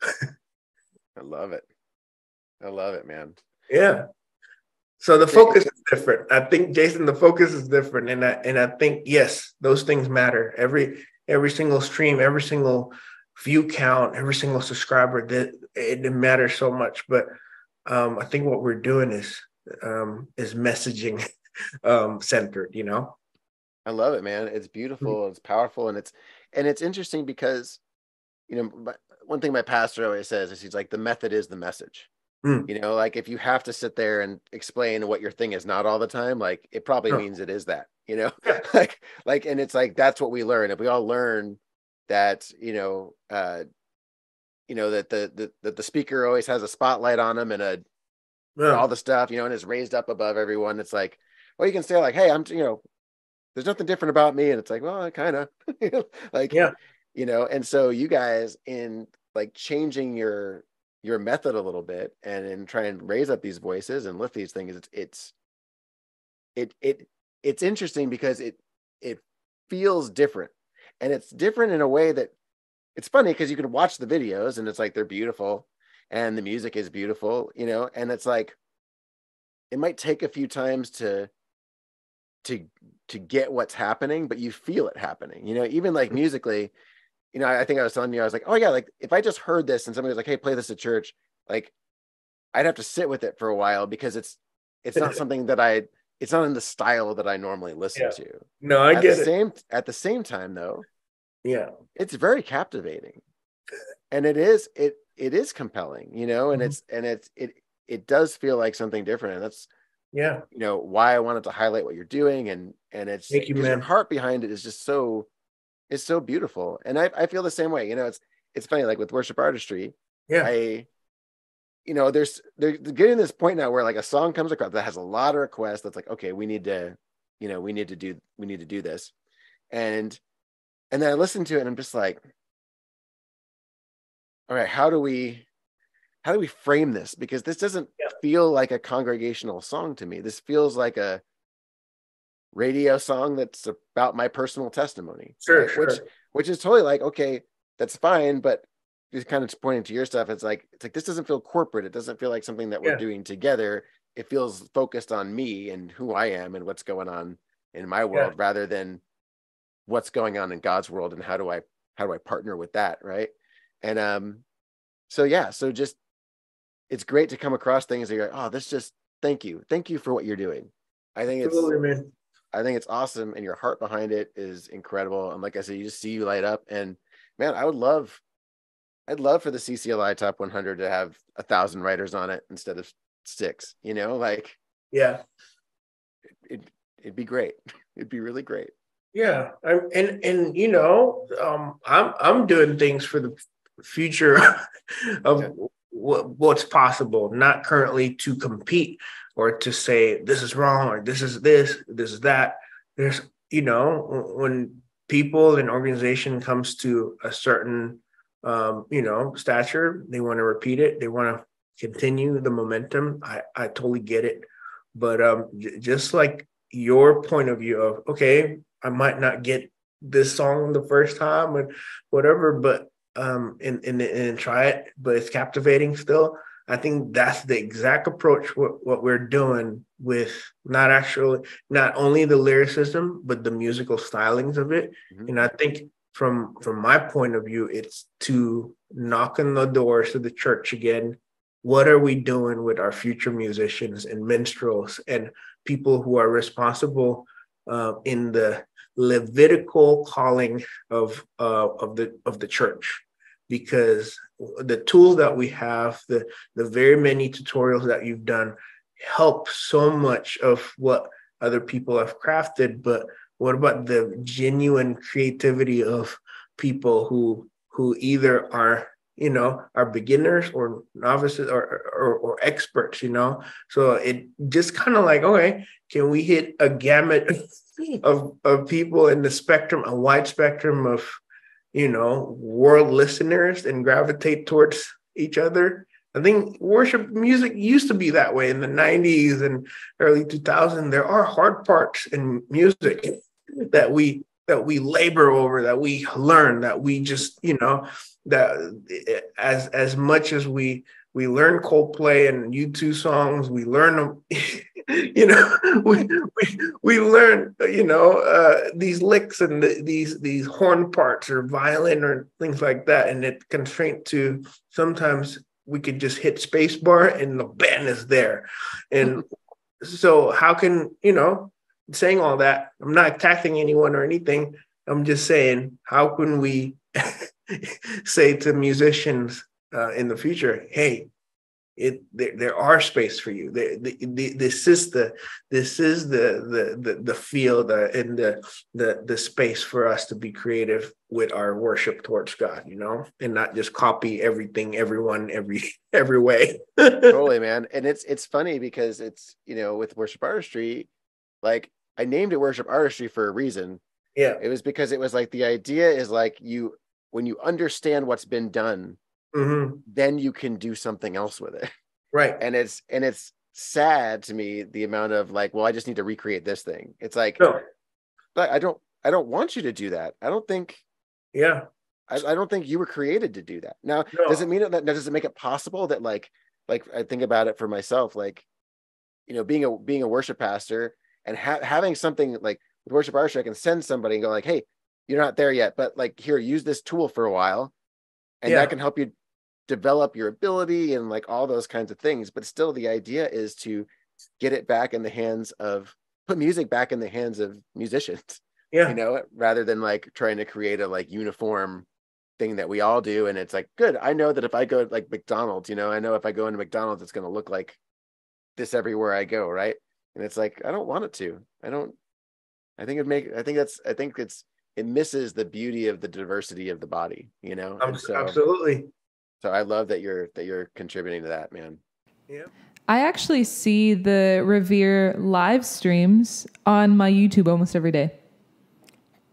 [LAUGHS] I love it. I love it, man. Yeah. So the focus is different. I think Jason, the focus is different, and I and I think yes, those things matter. Every every single stream, every single view count, every single subscriber, that it, it matters so much. But um, I think what we're doing is um, is messaging [LAUGHS] um, centered. You know. I love it, man. It's beautiful. Mm-hmm. It's powerful, and it's and it's interesting because, you know, one thing my pastor always says is he's like the method is the message. Mm. You know, like if you have to sit there and explain what your thing is not all the time, like it probably means it is that. You know, [LAUGHS] like like, and it's like that's what we learn. If we all learn that, you know, uh, you know that the, the that the speaker always has a spotlight on him and a yeah. all the stuff, you know, and is raised up above everyone. It's like, well, you can say like, hey, I'm, you know, there's nothing different about me, and it's like, well, i kind of, like, yeah, you know. And so you guys in like changing your your method a little bit and in trying to raise up these voices and lift these things, it's it's it it it's interesting because it it feels different, and it's different in a way that it's funny because you can watch the videos and it's like they're beautiful and the music is beautiful, you know, and it's like it might take a few times to to to get what's happening, but you feel it happening. You know, even like mm-hmm. musically, you know, I, I think I was telling you, I was like, oh yeah, like if I just heard this and somebody was like, hey, play this at church, like I'd have to sit with it for a while because it's it's not [LAUGHS] something that I it's not in the style that I normally listen yeah. to. No, I at get the it. Same at the same time though, yeah, it's very captivating, and it is it it is compelling, you know, and mm-hmm. it's and it's it it does feel like something different, and that's yeah, you know why I wanted to highlight what you're doing, and and it's Thank you, man. your heart behind it is just so it's so beautiful, and I I feel the same way. You know, it's it's funny like with worship artistry. Yeah, I you know, there's they're getting this point now where like a song comes across that has a lot of requests. That's like, okay, we need to, you know, we need to do we need to do this, and and then I listen to it and I'm just like, all right, how do we how do we frame this? Because this doesn't yeah. feel like a congregational song to me. This feels like a radio song that's about my personal testimony. Sure, right? sure. Which which is totally like, okay, that's fine, but just kind of pointing to your stuff, it's like it's like this doesn't feel corporate. It doesn't feel like something that we're yeah. doing together. It feels focused on me and who I am and what's going on in my world yeah. rather than what's going on in God's world and how do I how do I partner with that, right? And um, so yeah, so just it's great to come across things that you're like, oh, this just thank you, thank you for what you're doing. I think it's. I think it's awesome, and your heart behind it is incredible. And like I said, you just see you light up, and man, I would love, I'd love for the CCLI Top 100 to have a thousand writers on it instead of six. You know, like yeah, it, it it'd be great. [LAUGHS] It'd be really great. Yeah, I, and and you know, um, I'm I'm doing things for the future [LAUGHS] of yeah. what, what's possible, not currently to compete or to say this is wrong or this is this, this is that. There's you know when people and organization comes to a certain um, you know stature, they want to repeat it, they want to continue the momentum. I I totally get it, but um, j- just like your point of view of okay I might not get this song the first time and whatever, but um and, and and try it, but it's captivating still. I think that's the exact approach what, what we're doing with not actually not only the lyricism, but the musical stylings of it. Mm-hmm. And I think from from my point of view, it's to knock on the doors of the church again. What are we doing with our future musicians and minstrels and people who are responsible uh, in the Levitical calling of uh, of the of the church, because the tools that we have, the the very many tutorials that you've done, help so much of what other people have crafted. But what about the genuine creativity of people who who either are you know are beginners or novices or, or, or experts you know? So it just kind of like okay can we hit a gamut [LAUGHS] of of people in the spectrum a wide spectrum of you know world listeners and gravitate towards each other? I think worship music used to be that way in the 90s and early 2000s there are hard parts in music that we that we labor over that we learn that we just you know that as as much as we we learn Coldplay and U2 songs, we learn them, [LAUGHS] you know, [LAUGHS] we, we, we learn, you know, uh, these licks and the, these, these horn parts or violin or things like that. And it constraint to sometimes we could just hit spacebar and the band is there. And so how can, you know, saying all that, I'm not attacking anyone or anything. I'm just saying, how can we [LAUGHS] say to musicians uh, in the future, hey, it there, there are space for you. There, the, the, this is the this is the the the, the field uh, and the, the the space for us to be creative with our worship towards god you know and not just copy everything everyone every [LAUGHS] every way. [LAUGHS] Totally man. And it's it's funny because it's you know with worship artistry like i named it worship artistry for a reason. Yeah. It was because it was like the idea is like you when you understand what's been done mm-hmm. then you can do something else with it. Right. And it's and it's sad to me the amount of like well i just need to recreate this thing. It's like no. but i don't i don't want you to do that. I don't think yeah. I, I don't think you were created to do that. Now No. does it mean that does it make it possible that like like i think about it for myself like you know being a being a worship pastor and ha- having something like with worship artistry i can send somebody and go like hey you're not there yet but like here use this tool for a while. And Yeah. that can help you develop your ability and like all those kinds of things but still the idea is to get it back in the hands of put music back in the hands of musicians [LAUGHS] yeah. you know rather than like trying to create a like uniform thing that we all do. And it's like good i know that if i go like mcdonald's you know i know if i go into mcdonald's it's going to look like this everywhere i go right and it's like i don't want it to i don't i think it make i think that's i think it's it misses the beauty of the diversity of the body you know so absolutely so i love that you're that you're contributing to that man yeah I actually see the Revere live streams on my YouTube almost every day.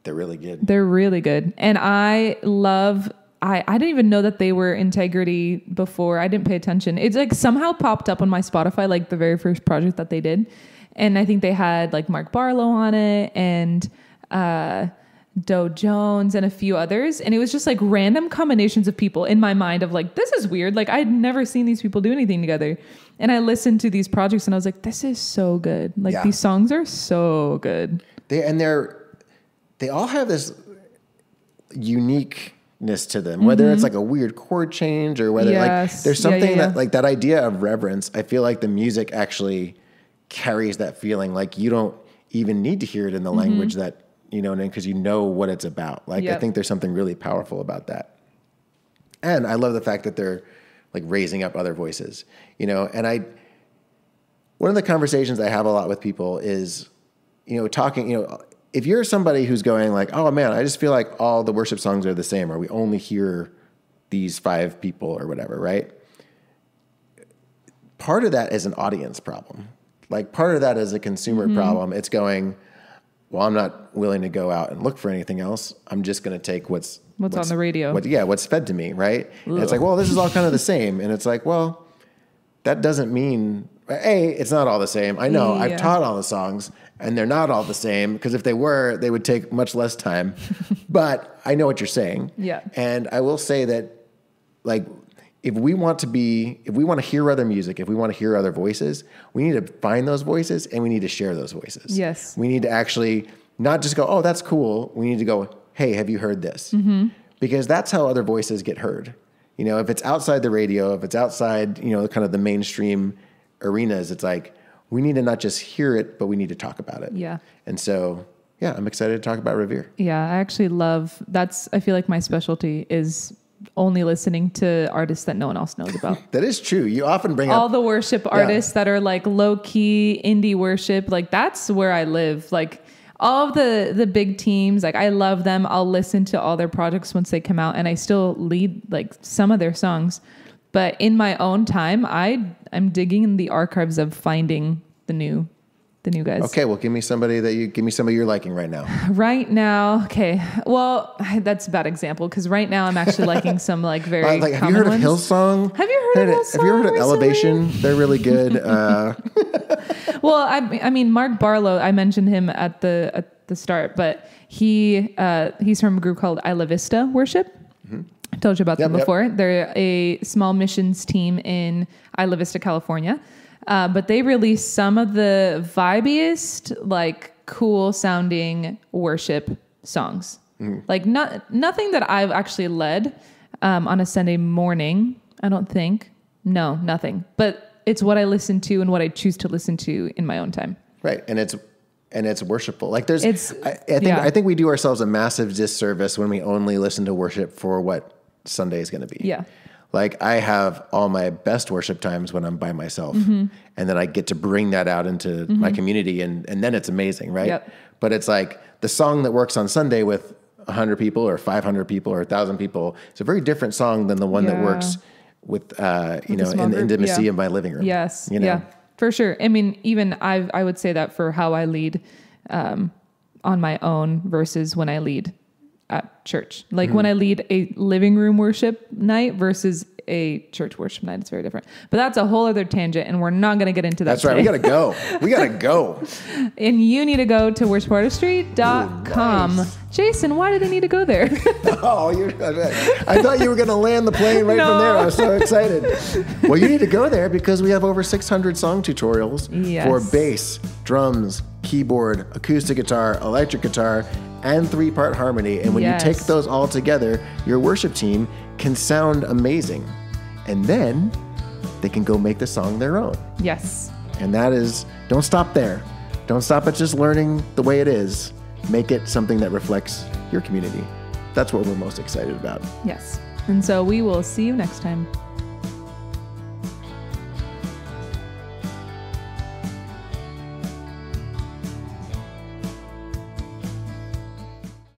They're really good. They're really good. And I love I, I didn't even know that they were integrity before. I didn't pay attention. It's like somehow popped up on my Spotify, like the very first project that they did. And I think they had like Mark Barlow on it and uh Doe Jones and a few others. And it was just like random combinations of people in my mind of like, this is weird. Like I'd never seen these people do anything together. And I listened to these projects and I was like, this is so good. Like Yeah. these songs are so good. They and they're they all have this uniqueness to them. Whether it's like a weird chord change or whether like Mm-hmm. There's something yeah, yeah. that like that idea of reverence. I feel like the music actually carries that feeling. Like you don't even need to hear it in the language that you know, because you know what it's about. Like I Mm-hmm. Think there's something really powerful about that. And I love the fact that they're like raising up other voices, you know. And I, one of the conversations I have a lot with people is, you know, talking, you know, if you're somebody who's going like, oh man, I just feel like all the worship songs are the same, or we only hear these five people or whatever, right? Part of that is an audience problem. Like part of that is a consumer Mm-hmm. problem. It's going, well, I'm not willing to go out and look for anything else. I'm just going to take what's What's on the radio. What, yeah, what's fed to me, right? And it's like, well, this is all kind of the same. And it's like, well, that doesn't mean a. It's not all the same. I know. I've taught all the songs, and they're not all the same because if they were, they would take much less time. [LAUGHS] but I know what you're saying. Yeah. And I will say that, like, if we want to be, if we want to hear other music, if we want to hear other voices, we need to find those voices and we need to share those voices. Yes. We need to actually not just go, oh, that's cool. We need to go, hey, have you heard this? Mm-hmm. Because that's how other voices get heard. You know, if it's outside the radio, if it's outside, you know, kind of the mainstream arenas, it's like we need to not just hear it, but we need to talk about it. Yeah. And so, yeah, I'm excited to talk about Revere. Yeah, I actually love that's I feel like my specialty is only listening to artists that no one else knows about. [LAUGHS] That is true. You often bring All up the worship artists that are like low key indie worship, like that's where I live. Like all of the the big teams, like I love them. I'll listen to all their projects once they come out and I still lead like some of their songs. But in my own time, I I'm digging in the archives of finding the new the new guys. Okay, well, give me somebody that you give me somebody you're liking right now. [LAUGHS] Right now, okay. Well, that's a bad example because right now I'm actually liking [LAUGHS] some like very Uh, like, have you common heard of ones. Hillsong? Have you heard of Have you heard of Hillsong Elevation? They're really good. Uh, [LAUGHS] Well, I, I mean, Mark Barlow. I mentioned him at the at the start, but he uh, he's from a group called Isla Vista Worship. Told you about them. Yep, yep. before. They're a small missions team in Isla Vista, California. Uh, but they release some of the vibiest, like cool sounding worship songs. Mm-hmm. Like not nothing that I've actually led um, on a Sunday morning. I don't think No, nothing. But it's what I listen to and what I choose to listen to in my own time. Right. And it's and it's worshipful. Like there's It's- I, I think yeah. I think we do ourselves a massive disservice when we only listen to worship for what Sunday is going to be. Yeah. Like I have all my best worship times when I'm by myself Mm-hmm. and then I get to bring that out into my community and and then it's amazing, right? Yep. But it's like the song that works on Sunday with 100 people or 500 people or 1000 people, it's a very different song than the one that works with uh, you With know, in the intimacy yeah. of my living room. Yes. You know? Yeah. For sure. I mean, even I I would say that for how I lead um, on my own versus when I lead at church. Like Mm-hmm. when I lead a living room worship night versus a church worship night, it's very different. But that's a whole other tangent, and we're not going to get into that. That's right. We got to go. We got to [LAUGHS] go. and you need to go to worshipartistry.com. nice. Jason, why do they need to go there? [LAUGHS] Oh, you're, I thought you were going to land the plane right from there. I was so excited. [LAUGHS] Well, you need to go there because we have over 600 song tutorials Yes. for bass, drums, keyboard, acoustic guitar, electric guitar, and three part harmony. And when Yes. you take those all together, your worship team can sound amazing. And then they can go make the song their own. yes. And that is, don't stop there. Don't stop at just learning the way it is. Make it something that reflects your community. That's what we're most excited about. Yes. And so we will see you next time.